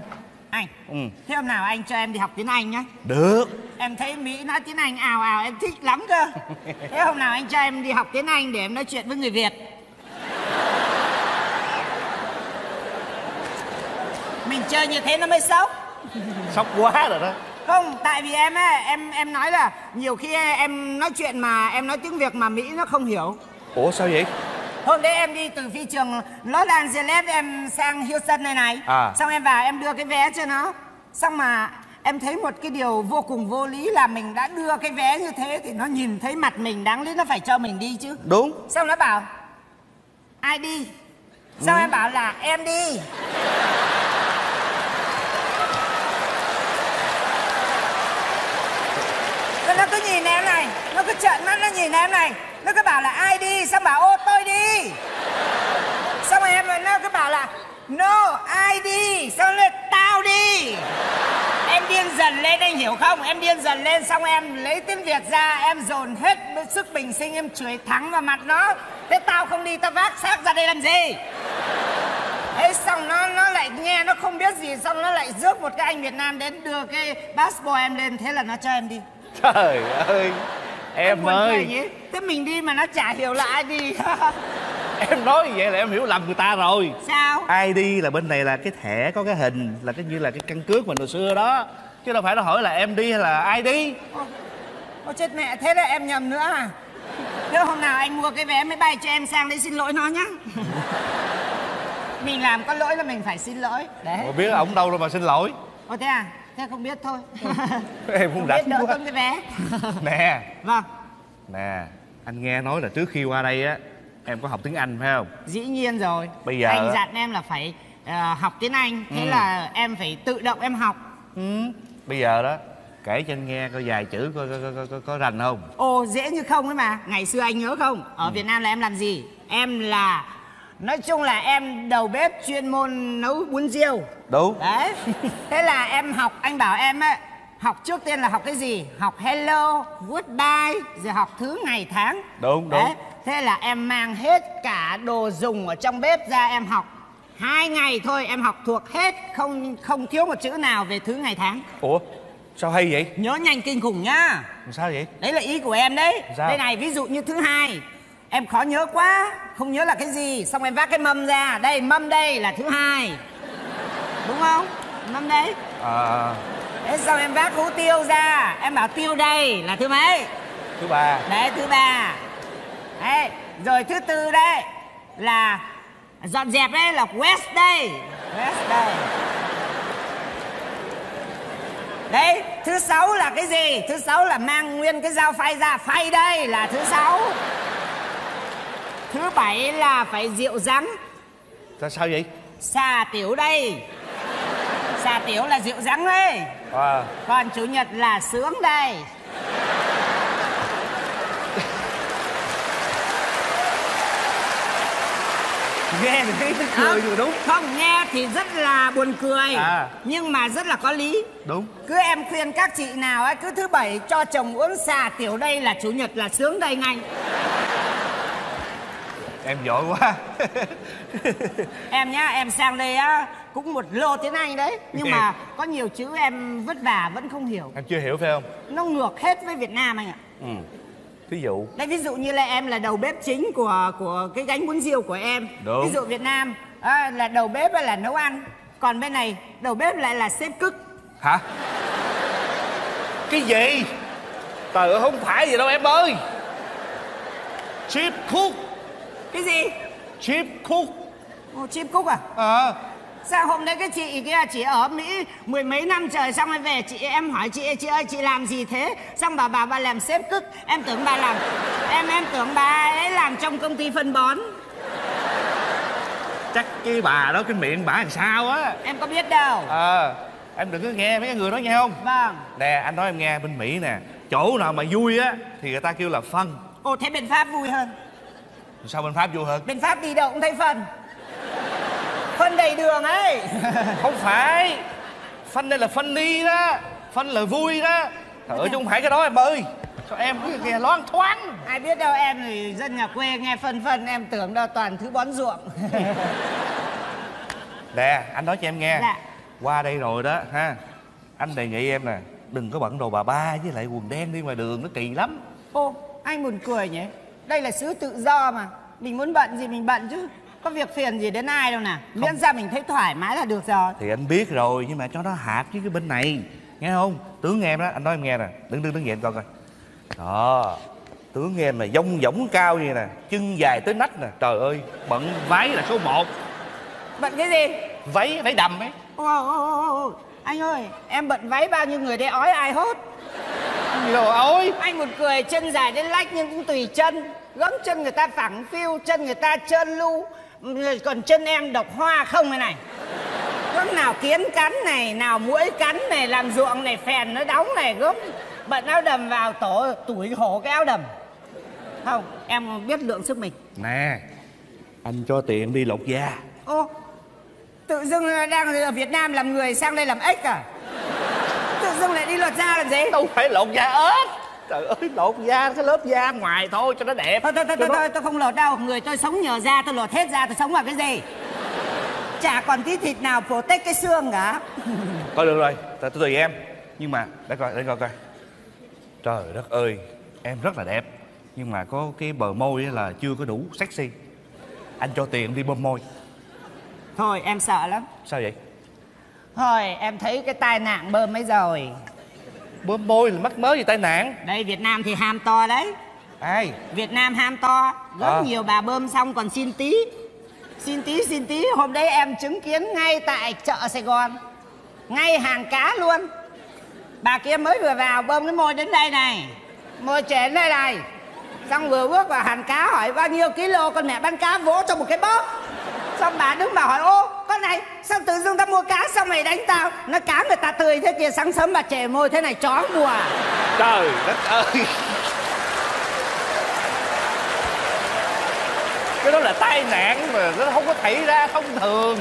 Speaker 7: Anh
Speaker 3: ừ.
Speaker 7: Thế hôm nào anh cho em đi học tiếng Anh nhé
Speaker 3: được.
Speaker 7: Em thấy Mỹ nói tiếng Anh ào ào em thích lắm cơ. Thế hôm nào anh cho em đi học tiếng Anh để em nói chuyện với người Việt Mình chơi như thế nó mới sốc.
Speaker 3: Sốc quá rồi đó.
Speaker 7: Không, tại vì em á, em em nói là nhiều khi em nói chuyện mà em nói tiếng Việt mà Mỹ nó không hiểu.
Speaker 3: Ủa sao vậy?
Speaker 7: Hôm đấy em đi từ phi trường Los Angeles em sang Houston này này.
Speaker 3: À.
Speaker 7: Xong em vào em đưa cái vé cho nó. Xong mà em thấy một cái điều vô cùng vô lý là mình đã đưa cái vé như thế Thì nó nhìn thấy mặt mình đáng lý nó phải cho mình đi chứ.
Speaker 3: Đúng.
Speaker 7: Xong nó bảo Ai đi? Xong em bảo là em đi Nó cứ nhìn em này, Nó cứ trợn mắt, nó nhìn em này. Nó cứ bảo là ai đi, Xong bảo ô, tôi đi. Xong rồi em, nó cứ bảo là, No, ai đi? Xong rồi, tao đi. Em điên dần lên, anh hiểu không? Em điên dần lên, xong em lấy tiếng Việt ra, Em dồn hết sức bình sinh, Em chửi thẳng vào mặt nó. Thế tao không đi, tao vác xác ra đây làm gì? Thế xong nó nó lại nghe, nó không biết gì, Xong nó lại rước một cái anh Việt Nam đến đưa cái passport em lên, Thế là nó cho em đi.
Speaker 3: trời ơi em ơi.
Speaker 7: nhỉ? Thế mình đi mà nó chả hiểu là ai đi.
Speaker 3: Em nói như vậy là em hiểu lầm người ta rồi.
Speaker 7: Sao?
Speaker 3: ID là bên này là cái thẻ có cái hình là cái như là cái căn cước mình hồi xưa đó. Chứ đâu phải nó hỏi là em đi hay là ai đi.
Speaker 7: Ôi chết mẹ thế là em nhầm nữa à? Thế hôm nào anh mua cái vé máy bay cho em sang đấy xin lỗi nó nhá. Mình làm có lỗi là mình phải xin lỗi. Đấy.
Speaker 3: Ủa biết ổng đâu rồi mà xin lỗi.
Speaker 7: Ồ thế à Thế không biết thôi.
Speaker 3: Em không rảnh
Speaker 7: biết đỡ cái vé.
Speaker 3: Nè.
Speaker 7: Vâng.
Speaker 3: Nè anh nghe nói là trước khi qua đây á em có học tiếng anh phải không?
Speaker 7: Dĩ nhiên rồi.
Speaker 3: Bây giờ
Speaker 7: Anh dặn em là phải ờ, học tiếng Anh. Thế
Speaker 3: Ừ.
Speaker 7: là em phải tự động em học.
Speaker 3: Ừ. bây giờ đó kể cho anh nghe coi vài chữ coi coi, coi, coi có rành không?
Speaker 7: Ồ dễ như không ấy mà. Ngày xưa anh nhớ không?
Speaker 3: Ừ.
Speaker 7: Ở Việt Nam là em làm gì? Em là Nói chung là em đầu bếp chuyên môn nấu bún riêu.
Speaker 3: Đúng
Speaker 7: Đấy. Thế là em học Anh bảo em ấy Học trước tiên là học cái gì? Học hello, goodbye Rồi học thứ ngày tháng.
Speaker 3: Đúng, đúng.
Speaker 7: Đấy. Thế là em mang hết cả đồ dùng ở trong bếp ra em học. Hai ngày thôi em học thuộc hết Không không thiếu một chữ nào về thứ ngày tháng.
Speaker 3: Ủa sao hay vậy?
Speaker 7: Nhớ nhanh kinh khủng nhá.
Speaker 3: Sao vậy?
Speaker 7: Đấy là ý của em đấy.
Speaker 3: Sao?
Speaker 7: Đây này ví dụ như thứ hai Em khó nhớ quá. Không nhớ là cái gì. Xong em vác cái mâm ra. Đây mâm đây là thứ hai. Đúng không? Mâm đấy.
Speaker 3: À,
Speaker 7: Thế xong em vác hũ tiêu ra. Em bảo tiêu đây là thứ mấy?
Speaker 3: Thứ ba.
Speaker 7: Đấy thứ ba. Đấy Rồi thứ tư đây Là dọn dẹp đấy là west đây. West đây. Đấy, thứ sáu là cái gì? Thứ sáu là mang nguyên cái dao phay ra, phay đây là thứ sáu. Thứ bảy là phải rượu rắn,
Speaker 3: sao sao vậy
Speaker 7: xà tiểu đây. Xà tiểu là rượu rắn đấy.
Speaker 3: à,
Speaker 7: Còn chủ nhật là sướng đây.
Speaker 3: nghe thì thấy cười nhưng mà đúng
Speaker 7: Không, nghe thì rất là buồn cười.
Speaker 3: À.
Speaker 7: Nhưng mà rất là có lý.
Speaker 3: đúng
Speaker 7: Cứ em khuyên các chị nào ấy, cứ thứ bảy cho chồng uống xà tiểu đây là chủ nhật là sướng đây ngay.
Speaker 3: Em giỏi quá.
Speaker 7: Em nhá, em sang đây á cũng một lô tiếng Anh đấy. Nhưng mà có nhiều chữ em vất vả vẫn không hiểu.
Speaker 3: Em chưa hiểu phải không?
Speaker 7: Nó ngược hết với Việt Nam anh ạ.
Speaker 3: Ừ. Thí dụ.
Speaker 7: Đây ví dụ như là em là đầu bếp chính của của cái gánh bún riêu của em.
Speaker 3: Đúng.
Speaker 7: Ví dụ Việt Nam à, là đầu bếp là nấu ăn. Còn bên này đầu bếp lại là sếp cức.
Speaker 3: Hả? Cái gì? Trời ơi không phải gì đâu em ơi. Chip cook
Speaker 7: Cái gì?
Speaker 3: chip cook.
Speaker 7: Ồ, chip cúc à?
Speaker 3: ờ.
Speaker 7: Sao hôm đấy cái chị kia chỉ ở Mỹ mười mấy năm trời xong rồi về chị em hỏi chị chị ơi chị làm gì thế? Xong bà bà bà làm sếp cức. Em tưởng bà làm em em tưởng bà ấy làm trong công ty phân bón.
Speaker 3: Chắc cái bà đó cái miệng bả làm sao á?
Speaker 7: Em có biết đâu.
Speaker 3: Ờ. Em đừng có nghe mấy cái người đó nghe không?
Speaker 7: Vâng.
Speaker 3: Nè anh nói em nghe bên mỹ nè chỗ nào mà vui á thì người ta kêu là phân
Speaker 7: ồ thế bên pháp vui hơn
Speaker 3: sao bên pháp vui hơn
Speaker 7: bên pháp đi đâu cũng thấy phân. Phân đầy đường ấy.
Speaker 3: Không phải. Phanh đây là funny đó. Phanh là vui đó. Ơi chứ không phải cái đó em ơi. Sao em cứ nghe loáng thoáng.
Speaker 7: Ai biết đâu em thì dân nhà quê nghe phân phân em tưởng đâu toàn thứ bón ruộng.
Speaker 3: Nè anh nói cho em nghe.
Speaker 7: Dạ.
Speaker 3: Qua đây rồi đó ha. Anh đề nghị em nè Đừng có bận đồ bà ba với lại quần đen đi ngoài đường nó kỳ lắm.
Speaker 7: Ô anh buồn cười nhỉ đây là xứ tự do mà. Mình muốn bận gì mình bận chứ. Có việc phiền gì đến ai đâu nè. Miễn ra mình thấy thoải mái là được rồi.
Speaker 3: Thì anh biết rồi nhưng mà cho nó hợp với cái bên này. Nghe không? Tướng em đó. Anh nói em nghe nè. Đứng đứng đứng dậy coi coi. Đó. Tướng em là dông dỏng cao như nè. Chân dài tới nách nè. Trời ơi Bận váy là số 1
Speaker 7: bận cái gì?
Speaker 3: Váy váy đầm ấy.
Speaker 7: Ô, ô, ô, ô. anh ơi em bận váy bao nhiêu người đây? Ói ai hốt
Speaker 3: Đâu ôi.
Speaker 7: Anh buồn cười chân dài đến lách nhưng cũng tùy chân. Gấm chân người ta phẳng phiu chân người ta trơn lu. Còn chân em độc hoa không này này? Gấm nào kiến cắn này nào muỗi cắn này làm ruộng này phèn nó đóng này gấm. Bận áo đầm vào tổ tuổi hổ cái áo đầm. Không em biết lượng sức mình.
Speaker 3: Nè Anh cho tiền đi lột da.
Speaker 7: Ô tự dưng đang ở Việt Nam làm người sang đây làm ếch à dưng lại đi lột da làm gì?
Speaker 3: Đâu phải lột da ếch. Trời ơi lột da cái lớp da ngoài thôi cho nó đẹp.
Speaker 7: Thôi thôi thôi thôi, thôi tôi không lột đâu. Người tôi sống nhờ da tôi lột hết da tôi sống vào cái gì? Chả còn tí thịt nào protect cái xương cả.
Speaker 3: Thôi được rồi. Tôi tùy em. Nhưng mà để coi để coi coi. Trời đất ơi Em rất là đẹp. Nhưng mà có cái bờ môi là chưa có đủ sexy. Anh cho tiền đi bơm môi.
Speaker 7: Thôi em sợ lắm.
Speaker 3: Sao vậy
Speaker 7: thôi em thấy cái tai nạn bơm ấy rồi.
Speaker 3: Bơm môi là mắc mới gì tai nạn?
Speaker 7: Đây Việt Nam thì ham to đấy.
Speaker 3: Ai?
Speaker 7: Việt Nam ham to. Rất
Speaker 3: À.
Speaker 7: nhiều bà bơm xong còn xin tí. Xin tí xin tí. Hôm đấy em chứng kiến ngay tại chợ Sài Gòn. Ngay hàng cá luôn. Bà kia mới vừa vào bơm cái môi đến đây này. Môi trẻ đến đây này. Xong vừa bước vào hàng cá hỏi bao nhiêu kilo con mẹ bán cá vỗ cho một cái bóp. Xong bà đứng bảo hỏi ô này sao tự dưng ta mua cá xong mày đánh tao? Nó cá người ta tươi thế kia sáng sớm bà trẻ môi thế này chó mùa.
Speaker 3: Trời đất ơi. Cái đó là tai nạn mà Nó không có xảy ra thông thường.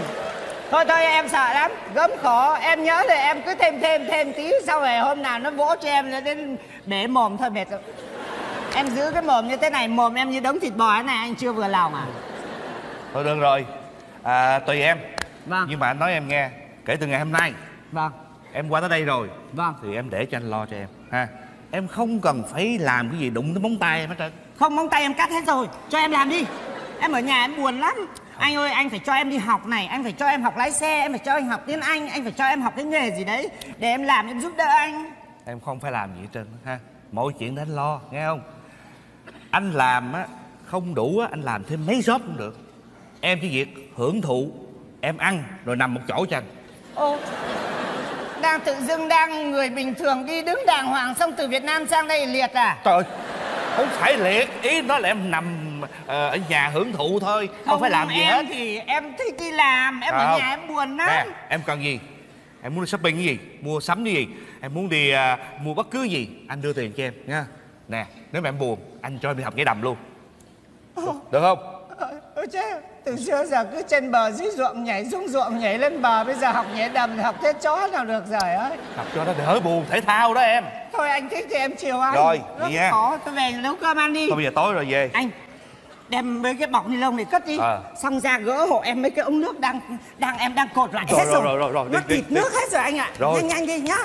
Speaker 7: Thôi thôi em sợ lắm. Gớm khổ. Em nhớ thì em cứ thêm thêm thêm tí. Sau rồi hôm nào nó vỗ cho em nó đến bể mồm thôi mệt rồi. Em giữ cái mồm như thế này Mồm em như đống thịt bò thế này Anh chưa vừa lòng à?
Speaker 3: Thôi được rồi. À, Tùy em
Speaker 7: Vâng.
Speaker 3: Nhưng mà anh nói em nghe Kể từ ngày hôm nay
Speaker 7: Vâng.
Speaker 3: Em qua tới đây rồi
Speaker 7: Vâng.
Speaker 3: Thì em để cho anh lo cho em ha. Em không cần phải làm cái gì đụng tới móng tay em hết trơn.
Speaker 7: Không móng tay em cắt hết rồi Cho em làm đi. Em ở nhà em buồn lắm. Anh ơi anh phải cho em đi học này Anh phải cho em học lái xe Em phải cho anh học tiếng Anh Anh phải cho em học cái nghề gì đấy Để em làm em giúp đỡ anh.
Speaker 3: Em không phải làm gì hết trơn ha. Mọi chuyện anh lo nghe không? Anh làm á Không đủ á Anh làm thêm mấy job cũng được. Em chỉ việc hưởng thụ Em ăn rồi nằm một chỗ cho anh
Speaker 7: Ô Đang tự dưng đang người bình thường đi đứng đàng hoàng Xong từ Việt Nam sang đây liệt à?
Speaker 3: Trời ơi Không phải liệt Ý nói là em nằm ờ, ở nhà hưởng thụ thôi Không, phải làm gì
Speaker 7: em
Speaker 3: hết.
Speaker 7: thì em thích đi làm Em ở
Speaker 3: Không.
Speaker 7: nhà em buồn lắm.
Speaker 3: Nè em cần gì? Em muốn shopping cái gì? Mua sắm cái gì? Em muốn đi à, mua bất cứ gì? Anh đưa tiền cho em nha. Nè nếu mà em buồn Anh cho em đi học nhảy đầm luôn. Được không?
Speaker 7: Ôi chứ từ xưa giờ cứ trên bờ dưới ruộng nhảy xuống ruộng nhảy lên bờ Bây giờ học nhảy đầm thì học thế chó nào được rồi ơi.
Speaker 3: Học cho nó đỡ buồn thể thao đó em.
Speaker 7: Thôi anh thích thì em chiều anh.
Speaker 3: Rồi,
Speaker 7: Rất
Speaker 3: vậy nha.
Speaker 7: khó tôi về nấu cơm ăn đi.
Speaker 3: Thôi bây giờ tối rồi về.
Speaker 7: Anh đem mấy cái bọc ni lông này cất đi.
Speaker 3: Ờ.
Speaker 7: xong ra gỡ hộ em mấy cái ống nước đang đang em đang cột lại.
Speaker 3: Rồi,
Speaker 7: hết
Speaker 3: rồi,
Speaker 7: rồi.
Speaker 3: rồi, rồi, rồi,
Speaker 7: nó
Speaker 3: đi, đi,
Speaker 7: thịt
Speaker 3: đi.
Speaker 7: nước hết rồi anh ạ.
Speaker 3: Rồi.
Speaker 7: nhanh nhanh đi nhá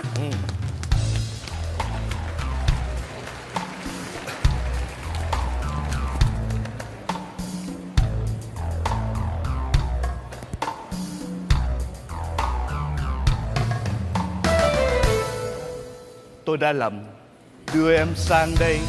Speaker 3: Tôi đã lầm. Đưa em sang đây.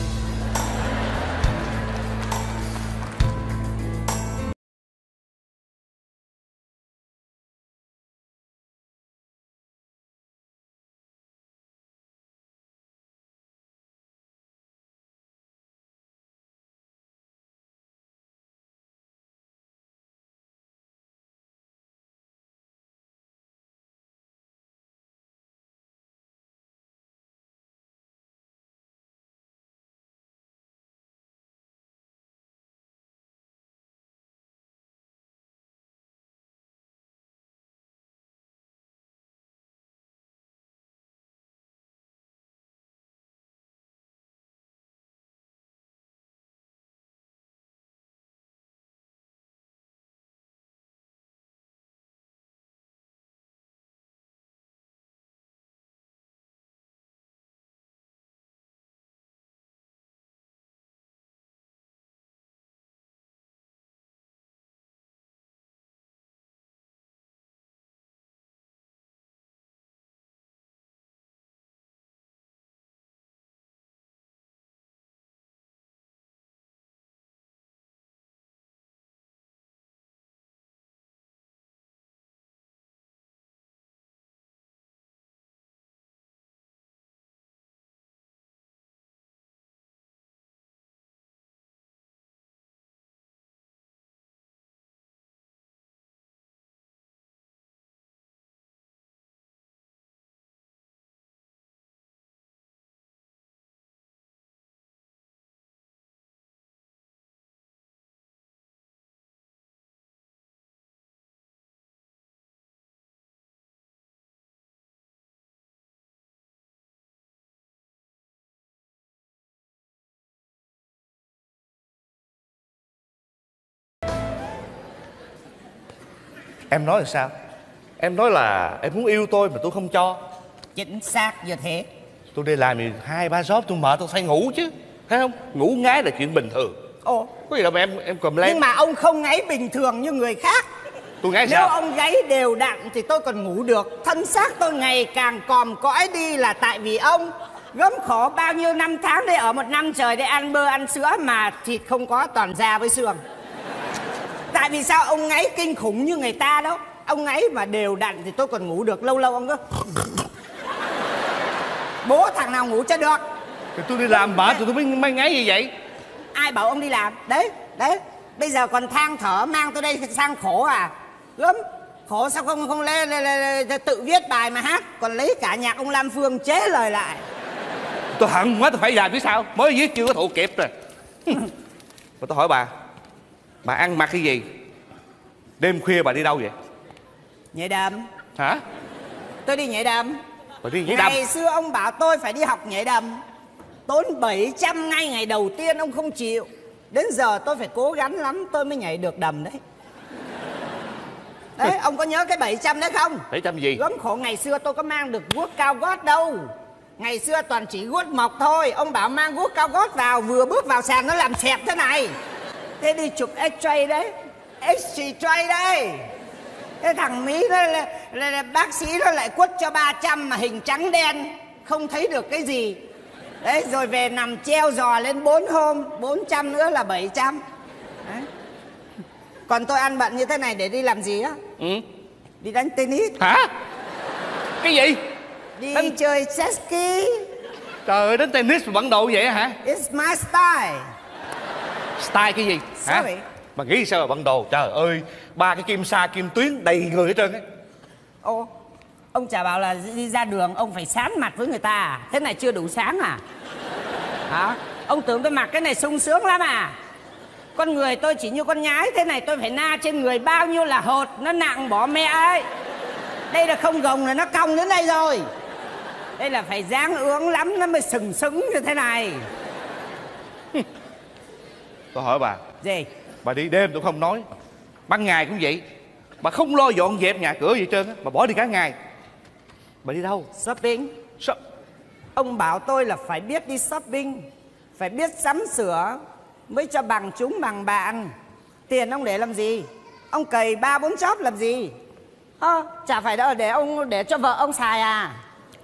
Speaker 3: Em nói là sao? Em nói là em muốn yêu tôi mà tôi không cho.
Speaker 7: Chính xác như thế.
Speaker 3: Tôi đi làm thì hai ba job tôi mệt tôi phải ngủ chứ. Thấy không? Ngủ ngái là chuyện bình thường.
Speaker 7: Ồ.
Speaker 3: Có gì đâu mà em em cầm lên
Speaker 7: nhưng mà ông không ngáy bình thường như người khác.
Speaker 3: Tôi
Speaker 7: nếu
Speaker 3: sao?
Speaker 7: ông gáy đều đặn thì tôi còn ngủ được. Thân xác tôi ngày càng còm cõi đi là tại vì ông. Gớm khổ bao nhiêu năm tháng đây ở một năm trời để ăn bơ ăn sữa mà thịt không có toàn da với xương tại vì sao ông ngáy kinh khủng như người ta đâu ông ngáy mà đều đặn thì tôi còn ngủ được lâu lâu ông cứ bố thằng nào ngủ cho được?
Speaker 3: Thì tôi đi làm rồi tôi mới mới ngáy như vậy.
Speaker 7: Ai bảo ông đi làm? Đấy đấy. Bây giờ còn than thở mang tôi đây sang khổ à? Gớm. Khổ sao không không lê, lê, lê, lê, tự viết bài mà hát? Còn lấy cả nhạc ông lam phương chế lời lại.
Speaker 3: Tôi hận quá tôi phải làm chứ sao? Mới viết chưa có thụ kịp rồi. Mà tôi hỏi bà bà ăn mặc cái gì? Đêm khuya bà đi đâu vậy?
Speaker 7: Nhảy đầm
Speaker 3: hả?
Speaker 7: Tôi đi nhảy đầm
Speaker 3: bà đi nhảy đầm
Speaker 7: ngày xưa ông bảo tôi phải đi học nhảy đầm tốn 700 ngay ngày đầu tiên ông không chịu. Đến giờ tôi phải cố gắng lắm tôi mới nhảy được đầm đấy. Đấy ông có nhớ cái 700 đấy không?
Speaker 3: Bảy trăm gì?
Speaker 7: Gớm khổ ngày xưa tôi có mang được guốc cao gót đâu. Ngày xưa toàn chỉ guốc mọc thôi. Ông bảo mang guốc cao gót vào vừa bước vào sàn nó làm xẹp thế này thế đi chụp x-ray đấy. X-ray đấy thế thằng mỹ nó là, là, là, bác sĩ nó lại quất cho 300 mà hình trắng đen không thấy được cái gì. Đấy rồi về nằm treo giò lên 4 hôm 400 nữa là 700 đấy. còn tôi ăn bận như thế này để đi làm gì á?
Speaker 3: Ừ.
Speaker 7: Đi đánh tennis.
Speaker 3: Hả? Cái gì?
Speaker 7: Đi
Speaker 3: Đánh-
Speaker 7: chơi jet ski
Speaker 3: trời ơi đến tennis mà bận đồ vậy hả?
Speaker 7: It's my style
Speaker 3: style cái gì? Hả?
Speaker 7: Sorry.
Speaker 3: mà nghĩ sao mà bận đồ? Trời ơi ba cái kim sa kim tuyến đầy người hết trơn á.
Speaker 7: Ô ông chả bảo là đi ra đường ông phải sán mặt với người ta à? Thế này chưa đủ sáng à? Hả? Ông tưởng tôi mặc cái này sung sướng lắm à? Con người tôi chỉ như con nhái thế này tôi phải na trên người bao nhiêu là hột nó nặng bỏ mẹ ấy. Đây là không gồng là nó cong đến đây rồi. Đây là phải dáng ướng lắm nó mới sừng sững như thế này
Speaker 3: tôi hỏi bà.
Speaker 7: Gì?
Speaker 3: Bà đi đêm tôi không nói. Ban ngày cũng vậy. Bà không lo dọn dẹp nhà cửa gì trơn á. Bà bỏ đi cả ngày. Bà đi đâu?
Speaker 7: Shopping.
Speaker 3: Sao
Speaker 7: Ông bảo tôi là phải biết đi shopping Phải biết sắm sửa Mới cho bằng chúng bằng bạn. Tiền ông để làm gì? Ông cày ba bốn chóp làm gì? Ơ chả phải đâu để ông để cho vợ ông xài à.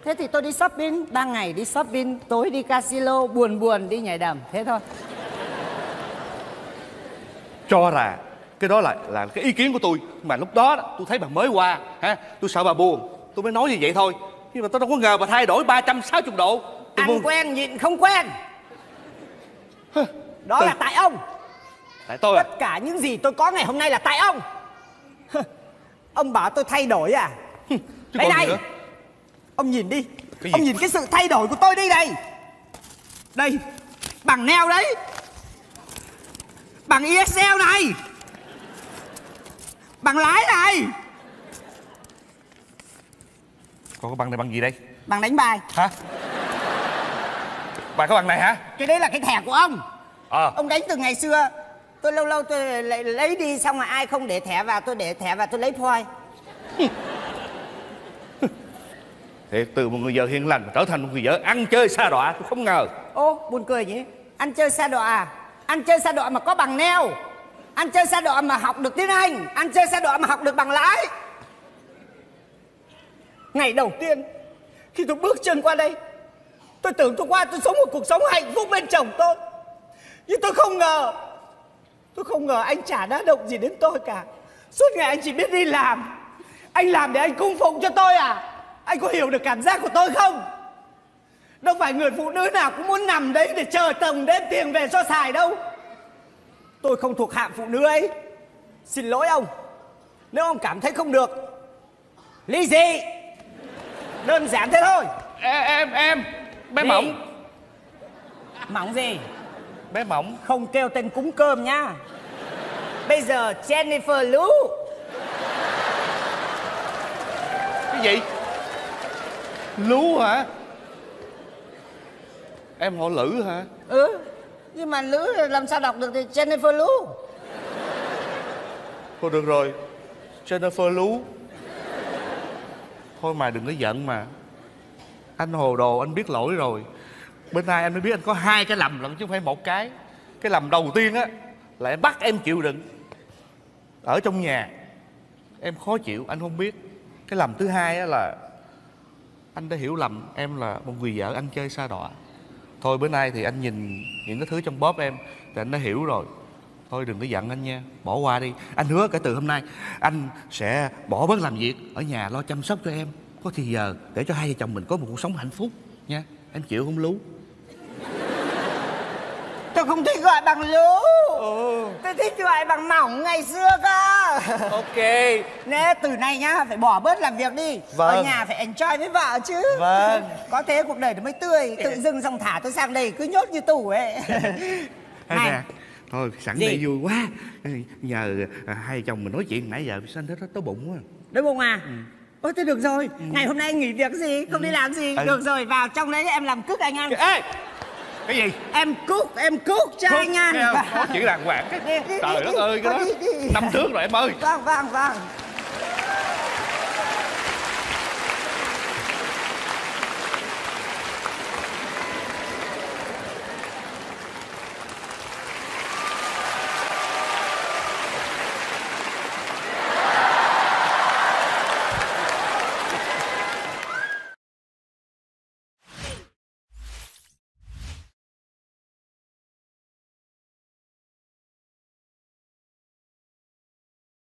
Speaker 7: Thế thì tôi đi shopping Ban ngày đi shopping Tối đi casino Buồn buồn đi nhảy đầm Thế thôi
Speaker 3: cho là cái đó là là cái ý kiến của tôi. Mà lúc đó, đó tôi thấy bà mới qua ha tôi sợ bà buồn. Tôi mới nói như vậy thôi. Nhưng mà tôi đâu có ngờ bà thay đổi 360 độ. Tôi
Speaker 7: Ăn
Speaker 3: buồn.
Speaker 7: quen nhịn không quen. Đó
Speaker 3: Từ-
Speaker 7: là tại ông.
Speaker 3: Tại tôi à?
Speaker 7: Tất cả những gì tôi có ngày hôm nay là tại ông. Ông bảo tôi thay đổi à?
Speaker 3: Chứ
Speaker 7: Đây này. Ông nhìn đi? Ông nhìn cái sự thay đổi của tôi đây. Này Đây. Bằng neo đấy Bằng ESL này. Bằng lái này.
Speaker 3: Còn cái bằng này bằng gì đây?
Speaker 7: Bằng đánh bài.
Speaker 3: Hả? Bà có bằng này hả?
Speaker 7: Cái đấy là cái thẻ của ông.
Speaker 3: Ờ.
Speaker 7: Ông đánh từ ngày xưa. Tôi lâu lâu tôi lại lấy đi Xong rồi ai không để thẻ vào Tôi để thẻ vào tôi lấy phoi
Speaker 3: thiệt từ một người vợ hiền lành trở thành một người vợ ăn chơi xa đọa tôi không ngờ.
Speaker 7: Ô buồn cười nhỉ? Ăn chơi xa đọa à Ăn chơi xa độ mà có bằng neo. Ăn chơi xa độ mà học được tiếng Anh. Ăn chơi xa độ mà học được bằng lái. Ngày đầu tiên, Khi tôi bước chân qua đây, Tôi tưởng tôi qua tôi sống một cuộc sống hạnh phúc bên chồng tôi. Nhưng tôi không ngờ, Tôi không ngờ anh chả đã động gì đến tôi cả. Suốt ngày anh chỉ biết đi làm. Anh làm để anh cung phụng cho tôi à? Anh có hiểu được cảm giác của tôi không? Đâu phải người phụ nữ nào cũng muốn nằm đấy để chờ chồng đem tiền về cho xài đâu. Tôi không thuộc hạng phụ nữ ấy. Xin lỗi ông. Nếu ông cảm thấy không được Ly dị. Đơn giản thế thôi.
Speaker 3: Em em em. Bé
Speaker 7: Gì?
Speaker 3: mỏng.
Speaker 7: Mỏng gì?
Speaker 3: Bé mỏng.
Speaker 7: Không kêu tên cúng cơm nhá Bây giờ Jennifer Lou
Speaker 3: cái gì? Lú hả em họ lữ hả?
Speaker 7: Ừ Nhưng mà Lou làm sao đọc được thì Jennifer Lou
Speaker 3: thôi được rồi Jennifer Lú. Thôi mà đừng có giận mà. Anh hồ đồ anh biết lỗi rồi. Bên nay anh mới biết anh có hai cái lầm lận chứ không phải một cái. Cái lầm đầu tiên á Là em bắt em chịu đựng. Ở trong nhà Em khó chịu anh không biết. Cái lầm thứ hai á là Anh đã hiểu lầm em là một người vợ ăn chơi xa đọa Thôi bữa nay thì anh nhìn những cái thứ trong bóp em Thì anh đã hiểu rồi. Thôi đừng có giận anh nha, Bỏ qua đi. Anh hứa kể từ hôm nay Anh sẽ bỏ bớt làm việc, Ở nhà lo chăm sóc cho em. Có thì giờ để cho hai vợ chồng mình có một cuộc sống hạnh phúc Nha. Em chịu không Lú
Speaker 7: Tôi không thích gọi bằng lú Tôi thích gọi bằng mỏng ngày xưa cơ.
Speaker 3: Ok.
Speaker 7: Nè từ nay nhá phải bỏ bớt làm việc đi. Ở
Speaker 3: Vâng.
Speaker 7: nhà phải enjoy với vợ chứ.
Speaker 3: Vâng.
Speaker 7: Có thế cuộc đời nó mới tươi Tự dưng xong thả tôi sang đây cứ nhốt như tủ ấy. Này.
Speaker 3: nè. Thôi sẵn
Speaker 7: Gì?
Speaker 3: đây vui quá. Nhờ à, hai chồng mình nói chuyện nãy giờ sao hết tối bụng quá.
Speaker 7: Đói bụng à? Ôi thế được rồi. Ngày hôm nay anh nghỉ việc gì? Không đi làm gì?
Speaker 3: Ừ.
Speaker 7: Được rồi vào trong đấy em làm cức anh ăn.
Speaker 3: Ê Cái gì?
Speaker 7: Em cúc em cúc cho anh ăn
Speaker 3: Nghe không? Nói chuyện đàng hoàng. Cái Trời đất ơi cái đó. Năm trước rồi em ơi.
Speaker 7: Vâng vâng vâng